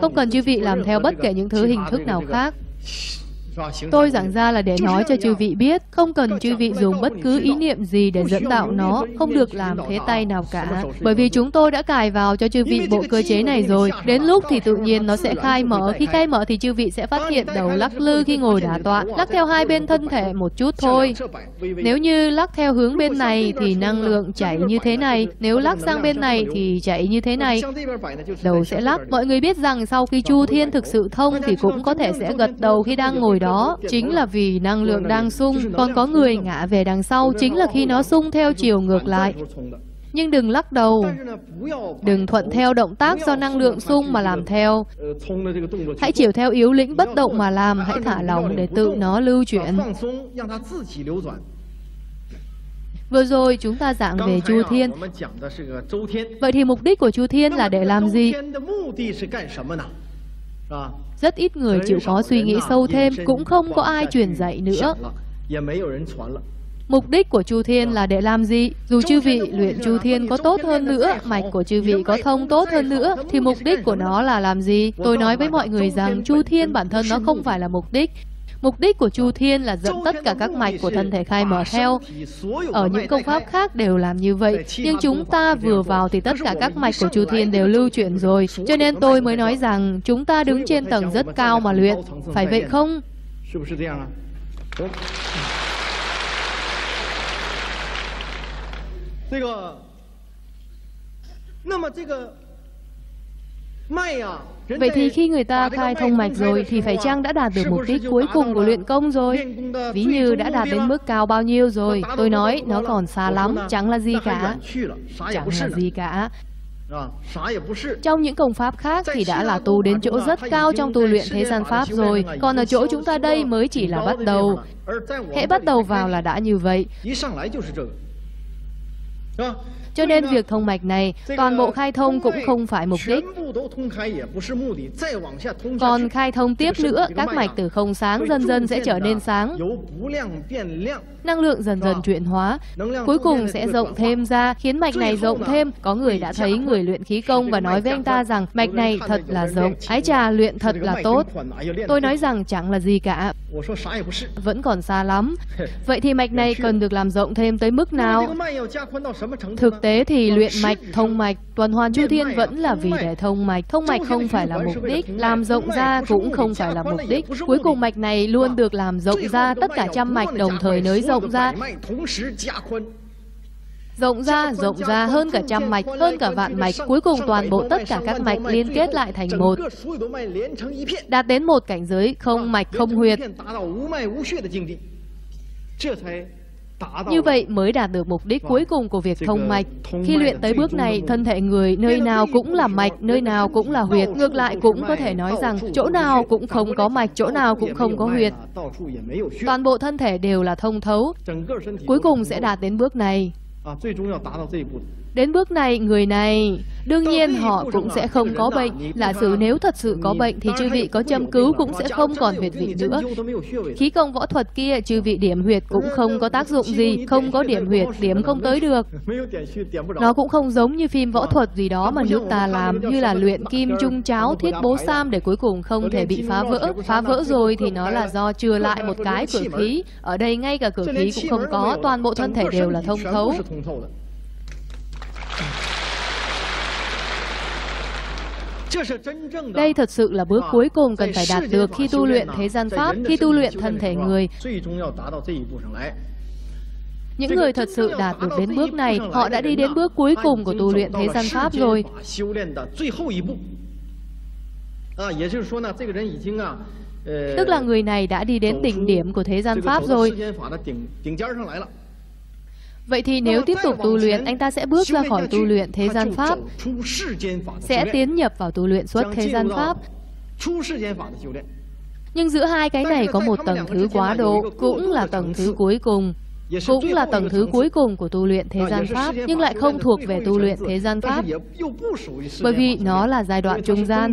Không cần chư vị làm theo bất kể những thứ hình thức nào khác. Tôi giảng ra là để nói cho chư vị biết, không cần chư vị dùng bất cứ ý niệm gì để dẫn đạo nó, không được làm thế tay nào cả. Bởi vì chúng tôi đã cài vào cho chư vị bộ cơ chế này rồi, đến lúc thì tự nhiên nó sẽ khai mở. Khi khai mở thì chư vị sẽ phát hiện đầu lắc lư khi ngồi đả tọa, lắc theo hai bên thân thể một chút thôi. Nếu như lắc theo hướng bên này thì năng lượng chảy như thế này, nếu lắc sang bên này thì chảy như thế này. Đầu sẽ lắc. Mọi người biết rằng sau khi Chu Thiên thực sự thông thì cũng có thể sẽ gật đầu khi đang ngồi đó chính là vì năng lượng đang sung, còn có người ngã về đằng sau chính là khi nó sung theo chiều ngược lại. Nhưng đừng lắc đầu, đừng thuận theo động tác do năng lượng sung mà làm theo. Hãy chiều theo yếu lĩnh bất động mà làm, hãy thả lỏng để tự nó lưu chuyển. Vừa rồi chúng ta giảng về Chu Thiên. Vậy thì mục đích của Chu Thiên là để làm gì? Rất ít người chịu có suy nghĩ sâu thêm, cũng không có ai truyền dạy nữa. Mục đích của Chu Thiên là để làm gì? Dù chư vị luyện Chu Thiên có tốt hơn nữa, mạch của chư vị có thông tốt hơn nữa, thì mục đích của nó là làm gì? Tôi nói với mọi người rằng Chu Thiên bản thân nó không phải là mục đích. Mục đích của Chu Thiên là dẫn tất cả các mạch của thân thể khai mở theo. Ở những công pháp khác đều làm như vậy, nhưng chúng ta vừa vào thì tất cả các mạch của Chu Thiên đều lưu chuyển rồi, cho nên tôi mới nói rằng chúng ta đứng trên tầng rất cao mà luyện, phải vậy không? Cái Vậy thì khi người ta khai thông mạch rồi thì phải chăng đã đạt được mục đích cuối cùng của luyện công rồi? Ví như đã đạt đến mức cao bao nhiêu rồi? Tôi nói nó còn xa lắm, chẳng là gì cả. Chẳng là gì cả. Trong những công pháp khác thì đã là tu đến chỗ rất cao trong tu luyện thế gian pháp rồi, còn ở chỗ chúng ta đây mới chỉ là bắt đầu. Hễ bắt đầu vào là đã như vậy. Cho nên việc thông mạch này, toàn bộ khai thông cũng không phải mục đích. Còn khai thông tiếp nữa, các mạch từ không sáng dần dần sẽ trở nên sáng. Năng lượng dần dần chuyển hóa, cuối cùng sẽ rộng thêm ra, khiến mạch này rộng thêm. Có người đã thấy người luyện khí công và nói với anh ta rằng mạch này thật là rộng, ái trà luyện thật là tốt. Tôi nói rằng chẳng là gì cả, vẫn còn xa lắm. Vậy thì mạch này cần được làm rộng thêm tới mức nào? Thực tế thì luyện mạch, thông mạch, tuần hoàn chu thiên vẫn là vì để thông mạch. Thông mạch không phải là mục đích, làm rộng ra cũng không phải là mục đích. Cuối cùng mạch này luôn được làm rộng ra, tất cả trăm mạch đồng thời nới rộng ra. Rộng ra, rộng ra hơn cả trăm mạch, hơn cả vạn mạch, cuối cùng toàn bộ tất cả các mạch liên kết lại thành một. Đạt đến một cảnh giới không mạch không huyệt. Như vậy mới đạt được mục đích cuối cùng của việc thông mạch. Khi luyện tới bước này, thân thể người nơi nào cũng là mạch, nơi nào cũng là huyệt. Ngược lại cũng có thể nói rằng chỗ nào cũng không có mạch, chỗ nào cũng không có huyệt. Toàn bộ thân thể đều là thông thấu. Cuối cùng sẽ đạt đến bước này. Đến bước này, người này, đương nhiên họ cũng sẽ không có bệnh. Là sự nếu thật sự có bệnh thì chư vị có châm cứu cũng sẽ không còn huyệt vị nữa. Khí công võ thuật kia, chư vị điểm huyệt cũng không có tác dụng gì, không có điểm huyệt, điểm không tới được. Nó cũng không giống như phim võ thuật gì đó mà nước ta làm, như là luyện kim trung cháo, thiết bố sam để cuối cùng không thể bị phá vỡ. Phá vỡ rồi thì nó là do chừa lại một cái cửa khí. Ở đây ngay cả cửa khí cũng không có, toàn bộ thân thể đều là thông thấu. Đây thật sự là bước cuối cùng cần phải đạt được khi tu luyện thế gian Pháp, khi tu luyện thân thể người. Những người thật sự đạt được đến bước này, họ đã đi đến bước cuối cùng của tu luyện thế gian Pháp rồi. Tức là người này đã đi đến đỉnh điểm của thế gian Pháp rồi. Vậy thì nếu tiếp tục tu luyện, anh ta sẽ bước ra khỏi tu luyện thế gian Pháp, sẽ tiến nhập vào tu luyện xuất thế gian Pháp. Nhưng giữa hai cái này có một tầng thứ quá độ, cũng là tầng thứ cuối cùng. Cũng là tầng thứ cuối cùng của tu luyện thế gian Pháp, nhưng lại không thuộc về tu luyện thế gian Pháp, bởi vì nó là giai đoạn trung gian.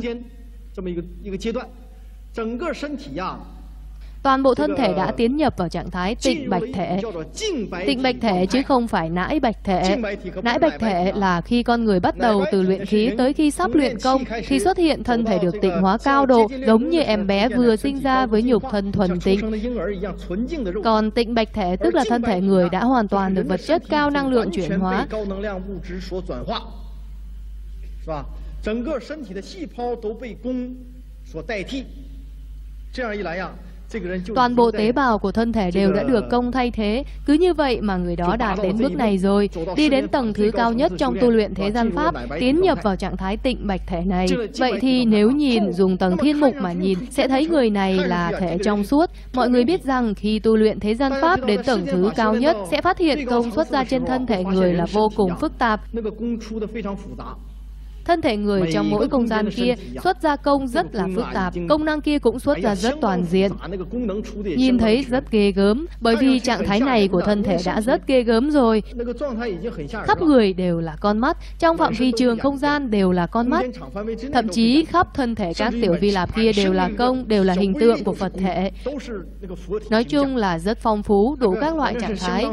Toàn bộ thân thể đã tiến nhập vào trạng thái tịnh bạch thể. Tịnh bạch thể chứ không phải nãi bạch thể. Nãi bạch thể là khi con người bắt đầu từ luyện khí tới khi sắp luyện công, thì xuất hiện thân thể được tịnh hóa cao độ, giống như em bé vừa sinh ra với nhục thân thuần tịnh. Còn tịnh bạch thể tức là thân thể người đã hoàn toàn được vật chất cao năng lượng chuyển hóa. 整 Toàn bộ tế bào của thân thể đều đã được công thay thế, cứ như vậy mà người đó đạt đến bước này rồi, đi đến tầng thứ cao nhất trong tu luyện thế gian pháp, tiến nhập vào trạng thái tịnh bạch thể này. Vậy thì nếu nhìn dùng tầng thiên mục mà nhìn, sẽ thấy người này là thể trong suốt. Mọi người biết rằng khi tu luyện thế gian pháp đến tầng thứ cao nhất, sẽ phát hiện công xuất ra trên thân thể người là vô cùng phức tạp. Thân thể người trong mỗi không gian kia xuất ra công rất là phức tạp, công năng kia cũng xuất ra rất toàn diện. Nhìn thấy rất ghê gớm, bởi vì trạng thái này của thân thể đã rất ghê gớm rồi. Khắp người đều là con mắt, trong phạm vi trường không gian đều là con mắt. Thậm chí khắp thân thể các tiểu vi lạp kia đều là công, đều là hình tượng của Phật thể. Nói chung là rất phong phú, đủ các loại trạng thái.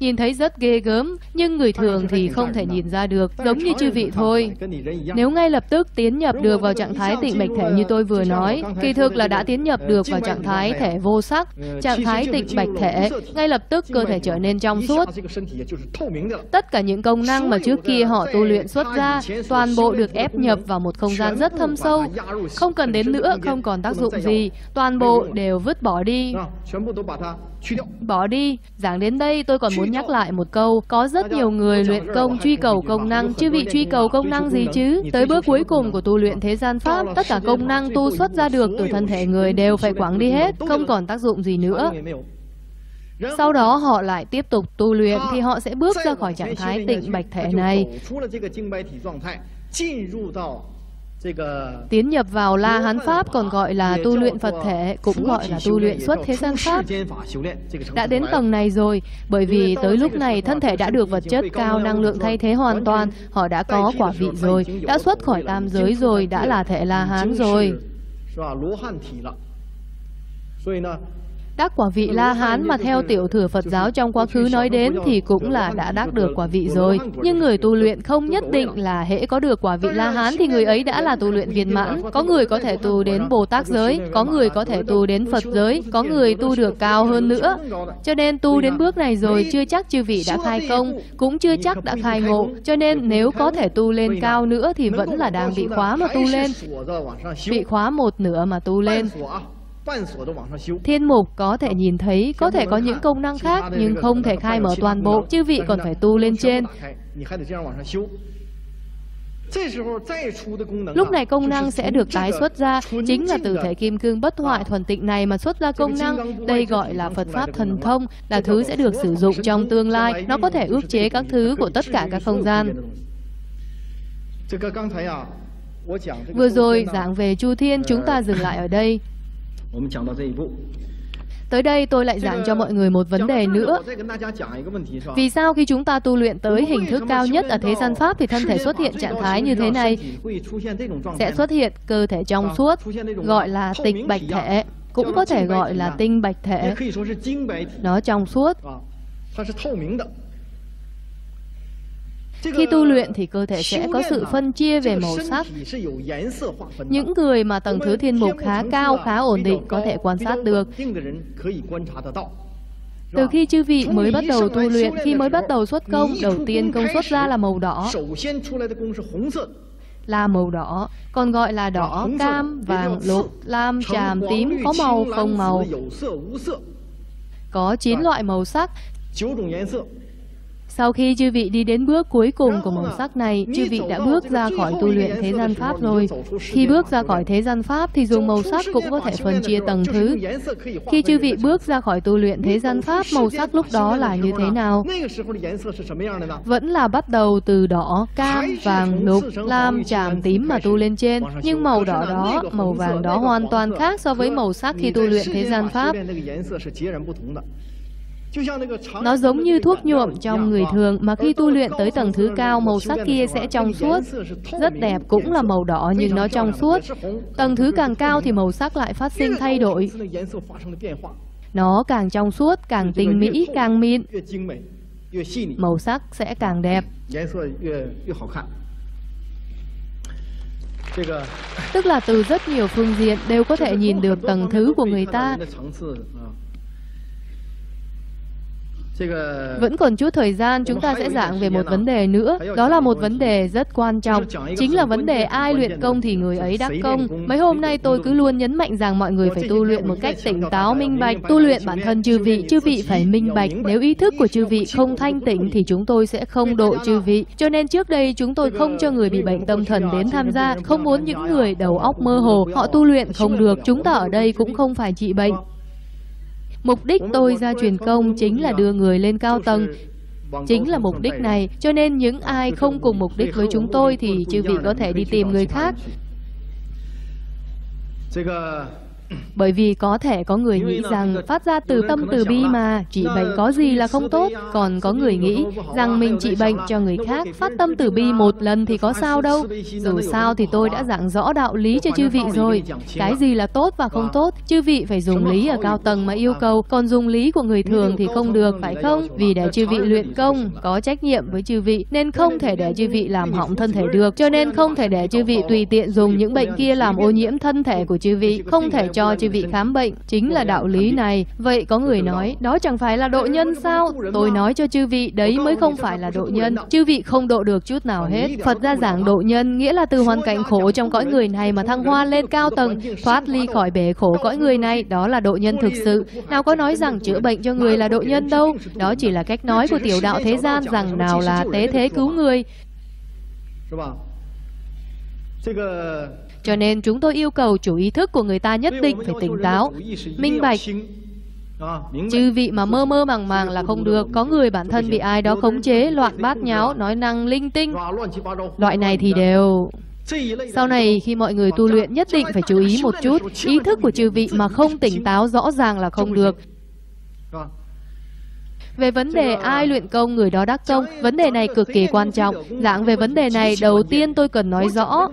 Nhìn thấy rất ghê gớm, nhưng người thường thì không thể nhìn ra được, giống như chư vị thôi. Nếu ngay lập tức tiến nhập được vào trạng thái tịnh bạch thể như tôi vừa nói, kỳ thực là đã tiến nhập được vào trạng thái thể vô sắc, trạng thái tịnh bạch thể, ngay lập tức cơ thể trở nên trong suốt. Tất cả những công năng mà trước kia họ tu luyện xuất ra, toàn bộ được ép nhập vào một không gian rất thâm sâu, không cần đến nữa, không còn tác dụng gì, toàn bộ đều vứt bỏ đi. Bỏ đi, giảng đến đây tôi còn muốn nhắc lại một câu, có rất nhiều người luyện công truy cầu công năng, chứ vị truy cầu công năng gì chứ? Tới bước cuối cùng của tu luyện thế gian Pháp, tất cả công năng tu xuất ra được từ thân thể người đều phải quảng đi hết, không còn tác dụng gì nữa. Sau đó họ lại tiếp tục tu luyện thì họ sẽ bước ra khỏi trạng thái tịnh bạch thể này. Tiến nhập vào La Hán Pháp còn gọi là tu luyện Phật thể, cũng gọi là tu luyện xuất thế gian Pháp. Đã đến tầng này rồi, bởi vì tới lúc này thân thể đã được vật chất cao năng lượng thay thế hoàn toàn, họ đã có quả vị rồi, đã xuất khỏi tam giới rồi, đã là thể La Hán rồi. Các quả vị La Hán mà theo tiểu thừa Phật giáo trong quá khứ nói đến thì cũng là đã đắc được quả vị rồi. Nhưng người tu luyện không nhất định là hễ có được quả vị La Hán thì người ấy đã là tu luyện viên mãn. Có người có thể tu đến Bồ Tát giới, có người có thể tu đến Phật giới, có người tu được cao hơn nữa. Cho nên tu đến bước này rồi chưa chắc chư vị đã khai công, cũng chưa chắc đã khai ngộ. Cho nên nếu có thể tu lên cao nữa thì vẫn là đang bị khóa mà tu lên. Bị khóa một nửa mà tu lên. Thiên mục có thể nhìn thấy, có thể có những công năng khác, nhưng không thể khai mở toàn bộ, chư vị còn phải tu lên trên. Lúc này công năng sẽ được tái xuất ra, chính là từ thể kim cương bất hoại thuần tịnh này mà xuất ra công năng. Đây gọi là Phật Pháp thần thông, là thứ sẽ được sử dụng trong tương lai. Nó có thể ước chế các thứ của tất cả các không gian. Vừa rồi, giảng về Chu Thiên, chúng ta dừng lại ở đây. Tới đây tôi lại giảng cho mọi người một vấn đề nữa. Vì sao khi chúng ta tu luyện tới hình thức cao nhất ở thế gian Pháp thì thân thể xuất hiện trạng thái như thế này? Sẽ xuất hiện cơ thể trong suốt, gọi là tịch bạch thể, cũng có thể gọi là tinh bạch thể. Nó trong suốt. Khi tu luyện thì cơ thể sẽ có sự phân chia về màu sắc. Những người mà tầng thứ thiên mục khá cao, khá ổn định có thể quan sát được. Từ khi chư vị mới bắt đầu tu luyện, khi mới bắt đầu xuất công, đầu tiên công xuất ra là màu đỏ là màu đỏ, còn gọi là đỏ, cam, vàng, lục, lam, tràm, tím, có màu, không màu. Có 9 loại màu sắc. Sau khi chư vị đi đến bước cuối cùng của màu sắc này, chư vị đã bước ra khỏi tu luyện thế gian Pháp rồi. Khi bước ra khỏi thế gian Pháp thì dùng màu sắc cũng có thể phân chia tầng thứ. Khi chư vị bước ra khỏi tu luyện thế gian Pháp, màu sắc lúc đó là như thế nào? Vẫn là bắt đầu từ đỏ, cam, vàng, lục, lam, tràm, tím mà tu lên trên. Nhưng màu đỏ đó, màu vàng đó hoàn toàn khác so với màu sắc khi tu luyện thế gian Pháp. Nó giống như thuốc nhuộm trong người thường mà khi tu luyện tới tầng thứ cao, màu sắc kia sẽ trong suốt. Rất đẹp, cũng là màu đỏ nhưng nó trong suốt. Tầng thứ càng cao thì màu sắc lại phát sinh thay đổi. Nó càng trong suốt, càng tinh mỹ, càng mịn. Màu sắc sẽ càng đẹp. Tức là từ rất nhiều phương diện đều có thể nhìn được tầng thứ của người ta. Vẫn còn chút thời gian chúng ta sẽ giảng về một vấn đề nữa. Đó là một vấn đề rất quan trọng. Chính là vấn đề ai luyện công thì người ấy đắc công. Mấy hôm nay tôi cứ luôn nhấn mạnh rằng mọi người phải tu luyện một cách tỉnh táo, minh bạch. Tu luyện bản thân chư vị, chư vị phải minh bạch. Nếu ý thức của chư vị không thanh tịnh thì chúng tôi sẽ không độ chư vị. Cho nên trước đây chúng tôi không cho người bị bệnh tâm thần đến tham gia, không muốn những người đầu óc mơ hồ, họ tu luyện không được. Chúng ta ở đây cũng không phải trị bệnh. Mục đích tôi ra truyền công chính là đưa người lên cao tầng, chính là mục đích này. Cho nên những ai không cùng mục đích với chúng tôi thì chư vị có thể đi tìm người khác. Bởi vì có thể có người nghĩ rằng phát ra từ tâm từ bi mà, trị bệnh có gì là không tốt. Còn có người nghĩ rằng mình trị bệnh cho người khác, phát tâm từ bi một lần thì có sao đâu. Dù sao thì tôi đã giảng rõ đạo lý cho chư vị rồi. Cái gì là tốt và không tốt, chư vị phải dùng lý ở cao tầng mà yêu cầu, còn dùng lý của người thường thì không được, phải không? Vì để chư vị luyện công, có trách nhiệm với chư vị, nên không thể để chư vị làm hỏng thân thể được. Cho nên không thể để chư vị tùy tiện dùng những bệnh kia làm ô nhiễm thân thể của chư vị, không thể cho cho chư vị khám bệnh chính là đạo lý này. Vậy có người nói, đó chẳng phải là độ nhân sao? Tôi nói cho chư vị, đấy mới không phải là độ nhân. Chư vị không độ được chút nào hết. Phật ra giảng độ nhân, nghĩa là từ hoàn cảnh khổ trong cõi người này mà thăng hoa lên cao tầng, thoát ly khỏi bể khổ cõi người này, đó là độ nhân thực sự. Nào có nói rằng chữa bệnh cho người là độ nhân đâu. Đó chỉ là cách nói của tiểu đạo thế gian rằng nào là tế thế cứu người. Cho nên chúng tôi yêu cầu chủ ý thức của người ta nhất định phải tỉnh táo, minh bạch. Chư vị mà mơ mơ màng màng là không được, có người bản thân bị ai đó khống chế, loạn bát nháo, nói năng linh tinh. Loại này thì đều... Sau này khi mọi người tu luyện nhất định phải chú ý một chút, ý thức của chư vị mà không tỉnh táo rõ ràng là không được. Về vấn đề ai luyện công người đó đắc công, vấn đề này cực kỳ quan trọng. Giảng về vấn đề này, đầu tiên tôi cần nói rõ.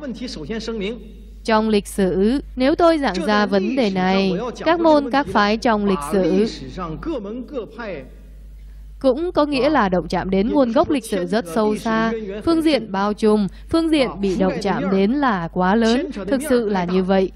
Trong lịch sử, nếu tôi giảng ra vấn đề này, các môn các phái trong lịch sử cũng có nghĩa là động chạm đến nguồn gốc lịch sử rất sâu xa. Phương diện bao trùm, phương diện bị động chạm đến là quá lớn, thực sự là như vậy.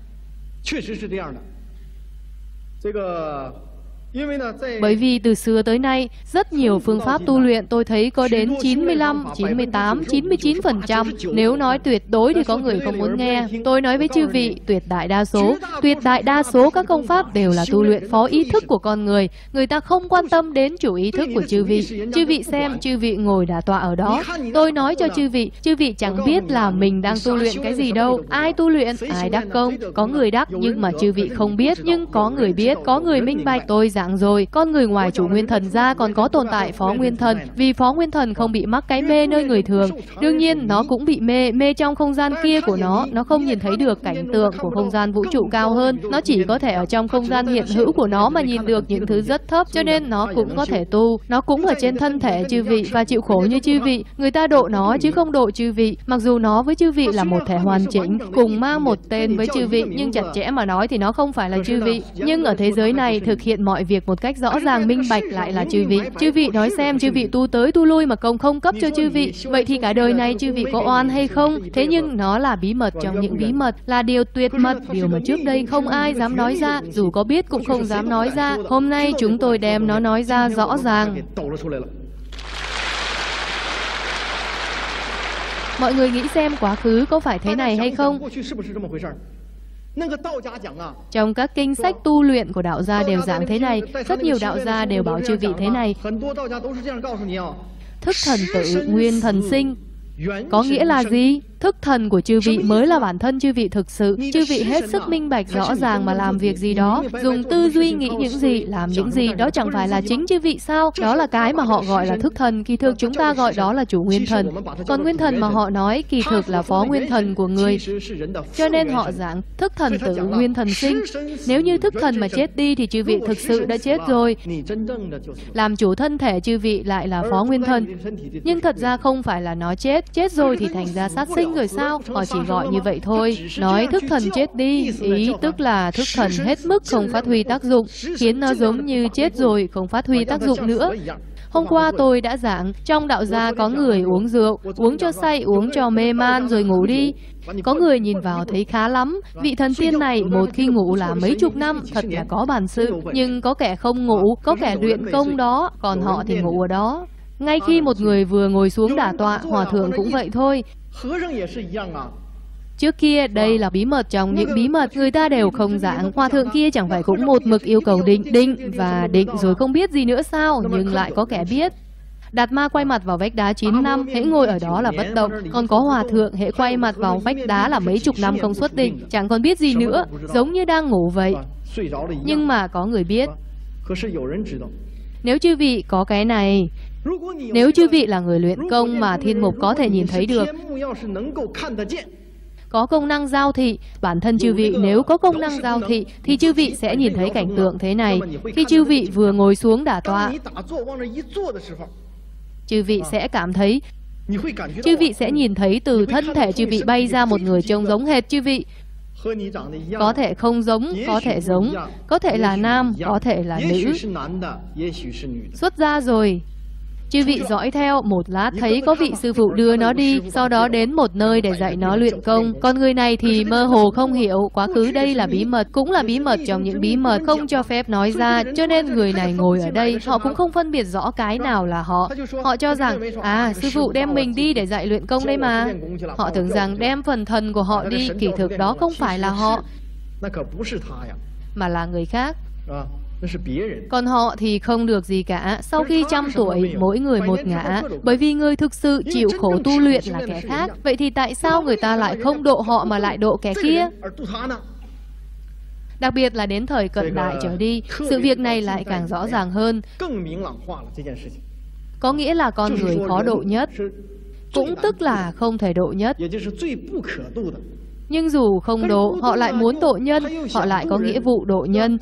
Bởi vì từ xưa tới nay, rất nhiều phương pháp tu luyện tôi thấy có đến 95, 98, 99%. Nếu nói tuyệt đối thì có người không muốn nghe. Tôi nói với chư vị, tuyệt đại đa số, tuyệt đại đa số các công pháp đều là tu luyện phó ý thức của con người. Người ta không quan tâm đến chủ ý thức của chư vị. Chư vị xem, chư vị ngồi đả tọa ở đó. Tôi nói cho chư vị, chư vị chẳng biết là mình đang tu luyện cái gì đâu. Ai tu luyện, ai đắc công. Có người đắc nhưng mà chư vị không biết, nhưng có người biết, có người minh bạch. Tôi giảng rồi, con người ngoài chủ nguyên thần ra còn có tồn tại phó nguyên thần, vì phó nguyên thần không bị mắc cái mê nơi người thường. Đương nhiên, nó cũng bị mê, mê trong không gian kia của nó, nó không nhìn thấy được cảnh tượng của không gian vũ trụ cao hơn. Nó chỉ có thể ở trong không gian hiện hữu của nó mà nhìn được những thứ rất thấp, cho nên nó cũng có thể tu. Nó cũng ở trên thân thể chư vị và chịu khổ như chư vị. Người ta độ nó chứ không độ chư vị. Mặc dù nó với chư vị là một thể hoàn chỉnh, cùng mang một tên với chư vị, nhưng chặt chẽ mà nói thì nó không phải là chư vị. Nhưng ở thế giới này thực hiện mọi việc một cách rõ ràng minh bạch lại là chư vị. Chư vị nói xem chư vị tu tới tu lui mà công không cấp cho chư vị. Vậy thì cả đời này chư vị có oan hay không? Thế nhưng nó là bí mật trong những bí mật, là điều tuyệt mật, điều mà trước đây không ai dám nói ra, dù có biết cũng không dám nói ra. Hôm nay chúng tôi đem nó nói ra rõ ràng. Mọi người nghĩ xem quá khứ có phải thế này hay không? Trong các kinh sách tu luyện của đạo gia đều giảng thế này, rất nhiều đạo gia đều bảo chư vị thế này. Thức thần tự, nguyên thần sinh, có nghĩa là gì? Thức thần của chư vị mới là bản thân chư vị thực sự. Chư vị hết sức minh bạch rõ ràng mà làm việc gì đó, dùng tư duy nghĩ những gì, làm những gì, đó chẳng phải là chính chư vị sao? Đó là cái mà họ gọi là thức thần, kỳ thực chúng ta gọi đó là chủ nguyên thần. Còn nguyên thần mà họ nói kỳ thực là phó nguyên thần của người. Cho nên họ giảng thức thần tự nguyên thần sinh. Nếu như thức thần mà chết đi thì chư vị thực sự đã chết rồi. Làm chủ thân thể chư vị lại là phó nguyên thần. Nhưng thật ra không phải là nó chết, chết rồi thì thành ra sát sinh rồi sao? Họ chỉ gọi như vậy thôi. Nói thức thần chết đi, ý tức là thức thần hết mức không phát huy tác dụng, khiến nó giống như chết rồi, không phát huy tác dụng nữa. Hôm qua tôi đã giảng, trong đạo gia có người uống rượu, uống cho say, uống cho mê man rồi ngủ đi. Có người nhìn vào thấy khá lắm, vị thần tiên này một khi ngủ là mấy chục năm, thật là có bản sự. Nhưng có kẻ không ngủ, có kẻ luyện công đó, còn họ thì ngủ ở đó. Ngay khi một người vừa ngồi xuống đả tọa, hòa thượng cũng vậy thôi. Trước kia, đây là bí mật trong những bí mật người ta đều không giảng. Hòa thượng kia chẳng phải cũng một mực yêu cầu định, định và định rồi không biết gì nữa sao, nhưng lại có kẻ biết. Đạt ma quay mặt vào vách đá 9 năm, hễ ngồi ở đó là bất động. Còn có hòa thượng, hễ quay mặt vào vách đá là mấy chục năm không xuất định, chẳng còn biết gì nữa, giống như đang ngủ vậy. Nhưng mà có người biết. Nếu chư vị có cái này, nếu chư vị là người luyện công mà thiên mục có thể nhìn thấy được, có công năng giao thị, bản thân chư vị nếu có công năng giao thị thì chư vị sẽ nhìn thấy cảnh tượng thế này. Khi chư vị vừa ngồi xuống đả tọa, chư vị sẽ cảm thấy chư vị sẽ nhìn thấy từ thân thể chư vị bay ra một người trông giống hệt chư vị. Có thể không giống, có thể giống, có thể là nam, có thể là nữ. Xuất ra rồi, Chư vị dõi theo, một lát thấy có vị sư phụ đưa nó đi, sau đó đến một nơi để dạy nó luyện công. Còn người này thì mơ hồ không hiểu, quá khứ đây là bí mật, cũng là bí mật trong những bí mật không cho phép nói ra, cho nên người này ngồi ở đây, họ cũng không phân biệt rõ cái nào là họ. Họ cho rằng, à, sư phụ đem mình đi để dạy luyện công đây mà. Họ tưởng rằng đem phần thần của họ đi, kỳ thực đó không phải là họ, mà là người khác. Còn họ thì không được gì cả. Sau khi trăm tuổi, mỗi người một ngã. Bởi vì người thực sự chịu khổ tu luyện là kẻ khác. Vậy thì tại sao người ta lại không độ họ mà lại độ kẻ kia? Đặc biệt là đến thời cận đại trở đi, sự việc này lại càng rõ ràng hơn. Có nghĩa là con người khó độ nhất, cũng tức là không thể độ nhất. Nhưng dù không độ, họ lại muốn độ nhân, họ lại có nghĩa vụ độ nhân,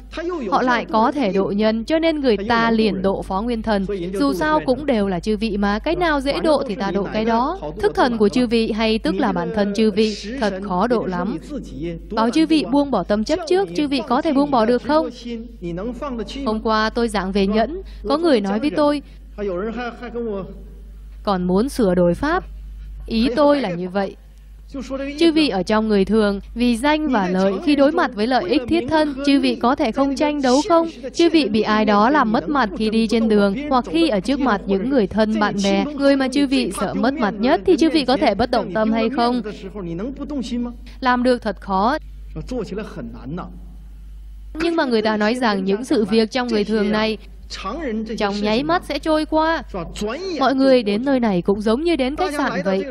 họ lại có thể độ nhân, cho nên người ta liền độ phó nguyên thần. Dù sao cũng đều là chư vị mà, cái nào dễ độ thì ta độ cái đó. Thức thần của chư vị hay tức là bản thân chư vị, thật khó độ lắm. Bảo chư vị buông bỏ tâm chấp trước, chư vị có thể buông bỏ được không? Hôm qua tôi giảng về nhẫn, có người nói với tôi, còn muốn sửa đổi pháp. Ý tôi là như vậy. Chư vị ở trong người thường, vì danh và lợi, khi đối mặt với lợi ích thiết thân, chư vị có thể không tranh đấu không? Chư vị bị ai đó làm mất mặt khi đi trên đường, hoặc khi ở trước mặt những người thân bạn bè, người mà chư vị sợ mất mặt nhất, thì chư vị có thể bất động tâm hay không? Làm được thật khó. Nhưng mà người ta nói rằng những sự việc trong người thường này trong nháy mắt sẽ trôi qua. Mọi người đến nơi này cũng giống như đến khách sạn vậy.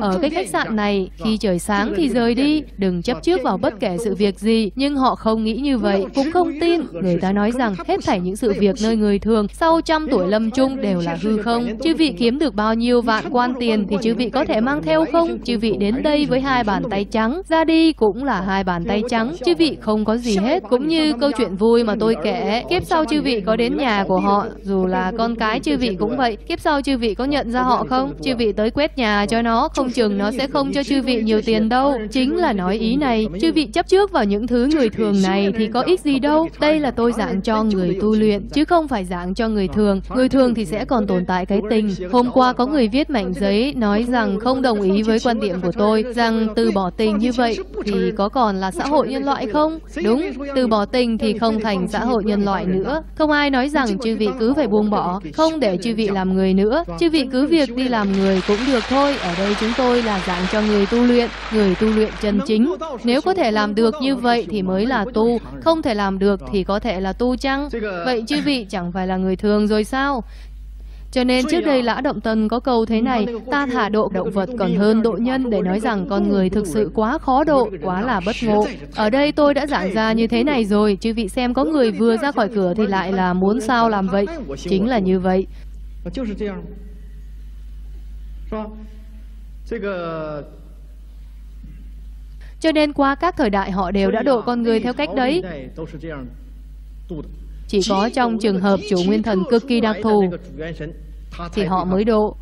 Ở cái khách sạn này, khi trời sáng thì rời đi, đừng chấp trước vào bất kể sự việc gì. Nhưng họ không nghĩ như vậy, cũng không tin. Người ta nói rằng hết thảy những sự việc nơi người thường sau trăm tuổi lâm chung đều là hư không. Chư vị kiếm được bao nhiêu vạn quan tiền thì chư vị có thể mang theo không? Chư vị đến đây với hai bàn tay trắng, ra đi cũng là hai bàn tay trắng. Chư vị không có gì hết. Cũng như câu chuyện vui mà tôi kể, kiếp sau chư vị có đến nhà nhà của họ, dù là con cái chư vị cũng vậy. Kiếp sau chư vị có nhận ra họ không? Chư vị tới quét nhà cho nó, không chừng nó sẽ không cho chư vị nhiều tiền đâu. Chính là nói ý này, chư vị chấp trước vào những thứ người thường này thì có ích gì đâu. Đây là tôi giảng cho người tu luyện, chứ không phải giảng cho người thường. Người thường thì sẽ còn tồn tại cái tình. Hôm qua có người viết mảnh giấy nói rằng không đồng ý với quan điểm của tôi, rằng từ bỏ tình như vậy thì có còn là xã hội nhân loại không? Đúng, từ bỏ tình thì không thành xã hội nhân loại nữa. Không ai nói rằng chư vị cứ phải buông bỏ, không để chư vị làm người nữa. Chư vị cứ việc đi làm người cũng được thôi. Ở đây chúng tôi là dạng cho người tu luyện, người tu luyện chân chính. Nếu có thể làm được như vậy thì mới là tu, không thể làm được thì có thể là tu chăng? Vậy chư vị chẳng phải là người thường rồi sao? Cho nên trước đây Lã Động Tân có câu thế này, ta thả độ động vật còn hơn độ nhân để nói rằng con người thực sự quá khó độ, quá là bất ngộ. Ở đây tôi đã giảng ra như thế này rồi, chư vị xem có người vừa ra khỏi cửa thì lại là muốn sao làm vậy. Chính là như vậy. Cho nên qua các thời đại họ đều đã độ con người theo cách đấy. Chỉ có trong trường hợp chủ nguyên thần cực kỳ đặc thù thì họ mới độ.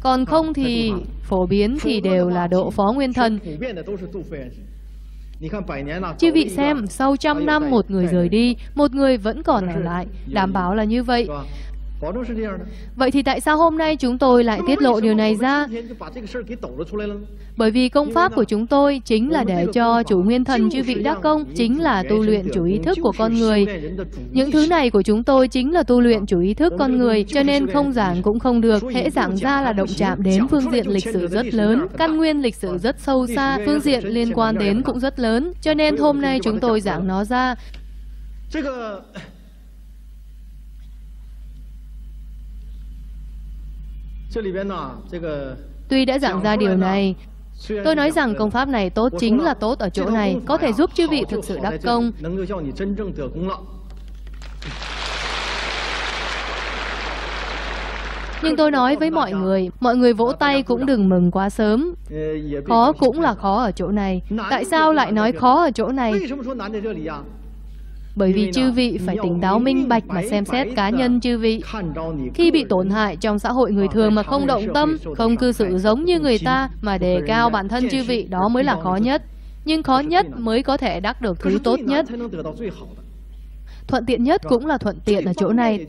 Còn không thì phổ biến thì đều là độ phó nguyên thần. Chư vị xem, sau trăm năm một người rời đi, một người vẫn còn ở lại, đảm bảo là như vậy. Vậy thì tại sao hôm nay chúng tôi lại tiết lộ điều này ra? Bởi vì công pháp của chúng tôi chính là để cho chủ nguyên thần chư vị đắc công, chính là tu luyện chủ ý thức của con người. Những thứ này của chúng tôi chính là tu luyện chủ ý thức con người, cho nên không giảng cũng không được. Hễ giảng ra là động chạm đến phương diện lịch sử rất lớn, căn nguyên lịch sử rất sâu xa, phương diện liên quan đến cũng rất lớn. Cho nên hôm nay chúng tôi giảng nó ra. Tuy đã giảng ra điều này, tôi nói rằng công pháp này tốt chính là tốt ở chỗ này, có thể giúp chư vị thực sự đắc công. Nhưng tôi nói với mọi người, mọi người vỗ tay cũng đừng mừng quá sớm. Khó cũng là khó ở chỗ này. Tại sao lại nói khó ở chỗ này? Bởi vì chư vị phải tỉnh táo minh bạch mà xem xét cá nhân chư vị. Khi bị tổn hại trong xã hội người thường mà không động tâm, không cư xử giống như người ta mà đề cao bản thân chư vị, đó mới là khó nhất. Nhưng khó nhất mới có thể đắc được thứ tốt nhất. Thuận tiện nhất cũng là thuận tiện ở chỗ này.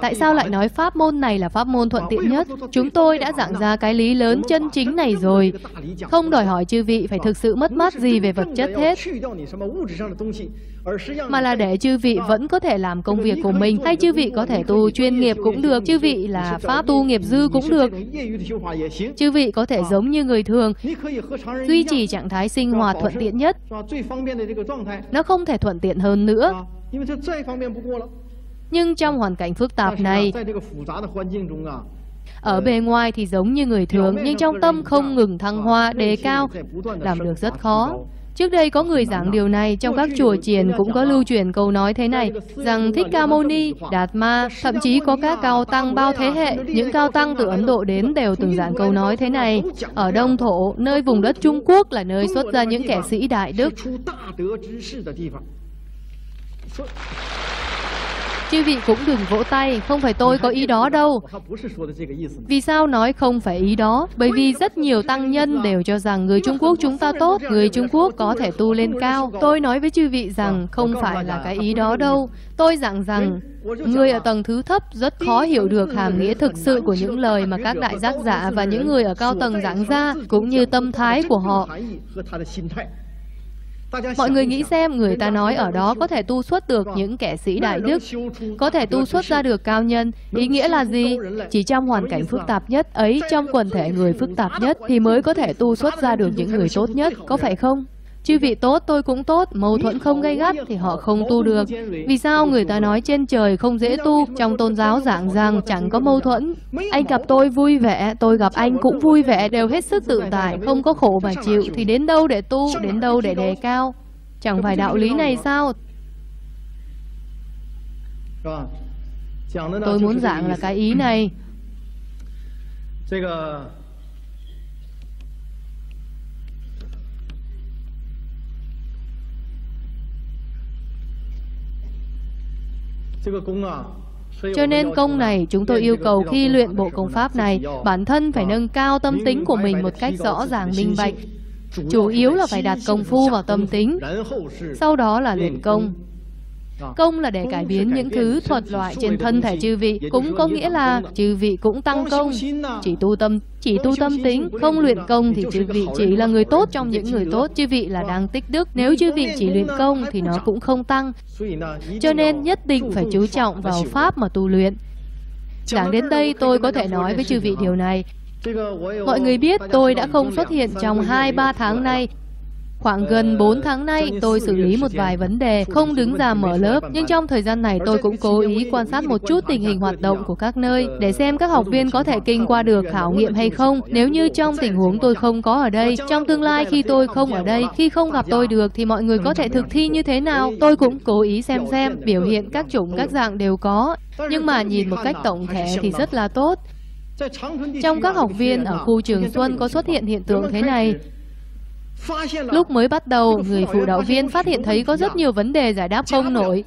Tại sao lại nói pháp môn này là pháp môn thuận tiện nhất? Chúng tôi đã giảng ra cái lý lớn chân chính này rồi. Không đòi hỏi chư vị phải thực sự mất mát gì về vật chất hết. Mà là để chư vị vẫn có thể làm công việc của mình Hay chư vị có thể tu chuyên nghiệp cũng được Chư vị là pháp tu nghiệp dư cũng được Chư vị có thể giống như người thường Duy trì trạng thái sinh hoạt thuận tiện nhất Nó không thể thuận tiện hơn nữa nhưng trong hoàn cảnh phức tạp này, ở bề ngoài thì giống như người thường, nhưng trong tâm không ngừng thăng hoa, đề cao, làm được rất khó. Trước đây có người giảng điều này, trong các chùa chiền cũng có lưu truyền câu nói thế này, rằng Thích Ca Mâu Ni, Đạt Ma, thậm chí có các cao tăng bao thế hệ, những cao tăng từ Ấn Độ đến đều từng giảng câu nói thế này. Ở Đông Thổ, nơi vùng đất Trung Quốc là nơi xuất ra những kẻ sĩ đại đức. Chư vị cũng đừng vỗ tay, không phải tôi có ý đó đâu. Vì sao nói không phải ý đó? Bởi vì rất nhiều tăng nhân đều cho rằng người Trung Quốc chúng ta tốt, người Trung Quốc có thể tu lên cao. Tôi nói với chư vị rằng không phải là cái ý đó đâu. Tôi giảng rằng người ở tầng thứ thấp rất khó hiểu được hàm nghĩa thực sự của những lời mà các đại giác giả và những người ở cao tầng giảng ra, cũng như tâm thái của họ. Mọi người nghĩ xem, người ta nói ở đó có thể tu xuất được những kẻ sĩ đại đức, có thể tu xuất ra được cao nhân. Ý nghĩa là gì? Chỉ trong hoàn cảnh phức tạp nhất ấy, trong quần thể người phức tạp nhất, thì mới có thể tu xuất ra được những người tốt nhất, có phải không? Chư vị tốt tôi cũng tốt, mâu thuẫn không gây gắt thì họ không tu được. Vì sao người ta nói trên trời không dễ tu, trong tôn giáo giảng rằng chẳng có mâu thuẫn. Anh gặp tôi vui vẻ, tôi gặp anh cũng vui vẻ, đều hết sức tự tại, không có khổ mà chịu, thì đến đâu để tu, đến đâu để đề cao. Chẳng phải đạo lý này sao? Tôi muốn giảng là cái ý này. Cho nên công này chúng tôi yêu cầu khi luyện bộ công pháp này, bản thân phải nâng cao tâm tính của mình một cách rõ ràng minh bạch. Chủ yếu là phải đặt công phu vào tâm tính, sau đó là luyện công. Công là để cải biến những thứ thuật loại trên thân thể chư vị, cũng có nghĩa là chư vị cũng tăng công. Chỉ tu tâm, chỉ tu tâm tính, không luyện công thì chư vị chỉ là người tốt trong những người tốt, chư vị là đang tích đức. Nếu chư vị chỉ luyện công thì nó cũng không tăng. Cho nên nhất định phải chú trọng vào pháp mà tu luyện. Giảng đến đây tôi có thể nói với chư vị điều này. Mọi người biết tôi đã không xuất hiện trong 2-3 tháng nay Khoảng gần 4 tháng nay, tôi xử lý một vài vấn đề, không đứng ra mở lớp. Nhưng trong thời gian này, tôi cũng cố ý quan sát một chút tình hình hoạt động của các nơi, để xem các học viên có thể kinh qua được khảo nghiệm hay không. Nếu như trong tình huống tôi không có ở đây, trong tương lai khi tôi không ở đây, khi không gặp tôi được, thì mọi người có thể thực thi như thế nào? Tôi cũng cố ý xem xem, biểu hiện các chủng các dạng đều có. Nhưng mà nhìn một cách tổng thể thì rất là tốt. Trong các học viên ở khu Trường Xuân có xuất hiện hiện tượng thế này. Lúc mới bắt đầu, người phụ đạo viên phát hiện thấy có rất nhiều vấn đề giải đáp không nổi.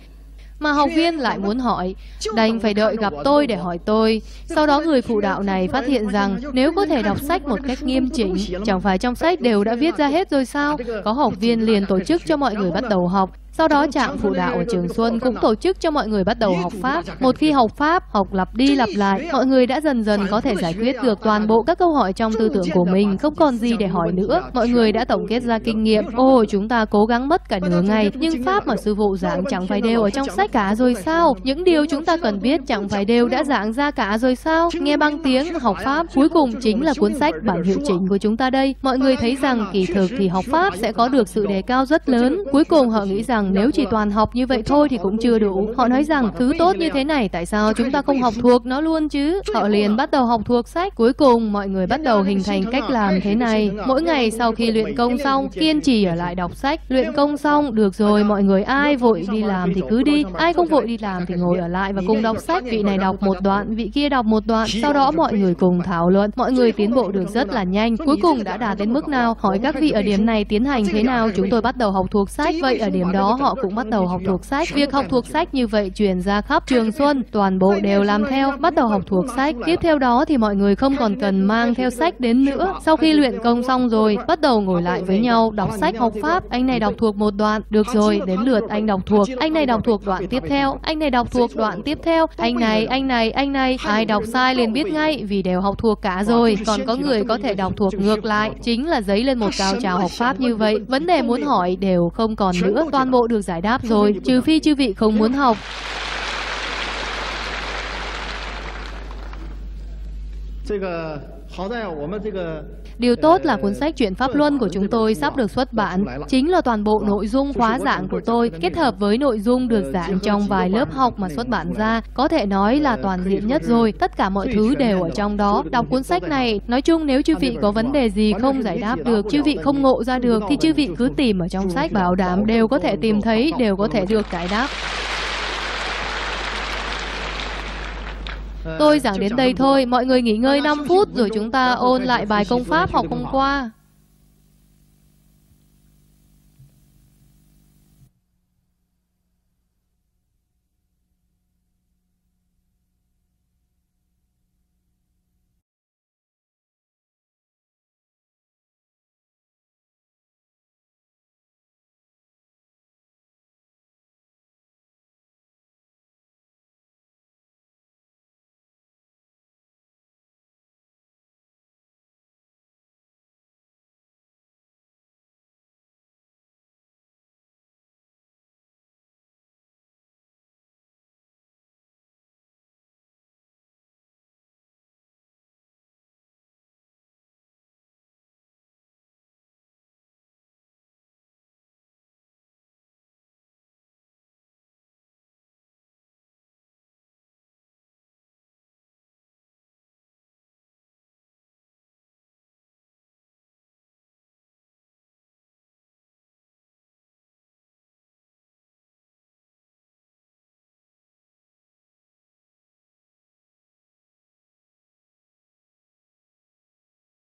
Mà học viên lại muốn hỏi, đành phải đợi gặp tôi để hỏi tôi. Sau đó người phụ đạo này phát hiện rằng nếu có thể đọc sách một cách nghiêm chỉnh, chẳng phải trong sách đều đã viết ra hết rồi sao? Có học viên liền tổ chức cho mọi người bắt đầu học. Sau đó trạm phụ đạo ở Trường Xuân cũng tổ chức cho mọi người bắt đầu học Pháp. Một khi học Pháp, học lặp đi lặp lại, mọi người đã dần dần có thể giải quyết được toàn bộ các câu hỏi trong tư tưởng của mình, không còn gì để hỏi nữa. Mọi người đã tổng kết ra kinh nghiệm. Ồ, chúng ta cố gắng mất cả nửa ngày, nhưng Pháp mà sư phụ giảng chẳng phải đều ở trong sách cả rồi sao? Những điều chúng ta cần biết chẳng phải đều đã giảng ra cả rồi sao? Nghe băng tiếng, học Pháp, cuối cùng chính là cuốn sách bản hiệu chỉnh của chúng ta đây. Mọi người thấy rằng kỳ thực thì học Pháp sẽ có được sự đề cao rất lớn. Cuối cùng họ nghĩ rằng rằng nếu chỉ toàn học như vậy thôi thì cũng chưa đủ. Họ nói rằng thứ tốt như thế này tại sao chúng ta không học thuộc nó luôn chứ? Họ liền bắt đầu học thuộc sách. Cuối cùng mọi người bắt đầu hình thành cách làm thế này. Mỗi ngày sau khi luyện công xong, kiên trì ở lại đọc sách. Luyện công xong, được rồi mọi người ai vội đi làm thì cứ đi. Ai không vội đi làm thì ngồi ở lại và cùng đọc sách. Vị này đọc một đoạn, vị kia đọc một đoạn. Sau đó mọi người cùng thảo luận. Mọi người tiến bộ được rất là nhanh. Cuối cùng đã đạt đến mức nào? Hỏi các vị ở điểm này tiến hành thế nào? Chúng tôi bắt đầu học thuộc sách. Vậy ở điểm đó họ cũng bắt đầu học thuộc sách. Việc học thuộc sách như vậy truyền ra khắp trường Xuân, toàn bộ đều làm theo, bắt đầu học thuộc sách. Tiếp theo đó thì mọi người không còn cần mang theo sách đến nữa. Sau khi luyện công xong rồi, bắt đầu ngồi lại với nhau, đọc sách học Pháp. Anh này đọc thuộc một đoạn, được rồi, đến lượt anh đọc thuộc. Anh này đọc thuộc đoạn tiếp theo, anh này đọc thuộc đoạn tiếp theo. Anh này, anh này, anh này, ai đọc sai liền biết ngay vì đều học thuộc cả rồi. Còn có người có thể đọc thuộc ngược lại, chính là giấy lên một cao trào học Pháp như vậy. Vấn đề muốn hỏi đều không còn nữa, toàn bộ bộ được giải đáp rồi, trừ phi chư vị không muốn học. Điều tốt là cuốn sách Chuyện Pháp Luân của chúng tôi sắp được xuất bản. Chính là toàn bộ nội dung khóa giảng của tôi kết hợp với nội dung được giảng trong vài lớp học mà xuất bản ra. Có thể nói là toàn diện nhất rồi. Tất cả mọi thứ đều ở trong đó. Đọc cuốn sách này, nói chung nếu chư vị có vấn đề gì không giải đáp được, chư vị không ngộ ra được, thì chư vị cứ tìm ở trong sách bảo đảm đều có thể tìm thấy, đều có thể được giải đáp. Tôi giảng đến đây thôi, mọi người nghỉ ngơi 5 phút rồi chúng ta ôn lại bài công pháp học hôm qua.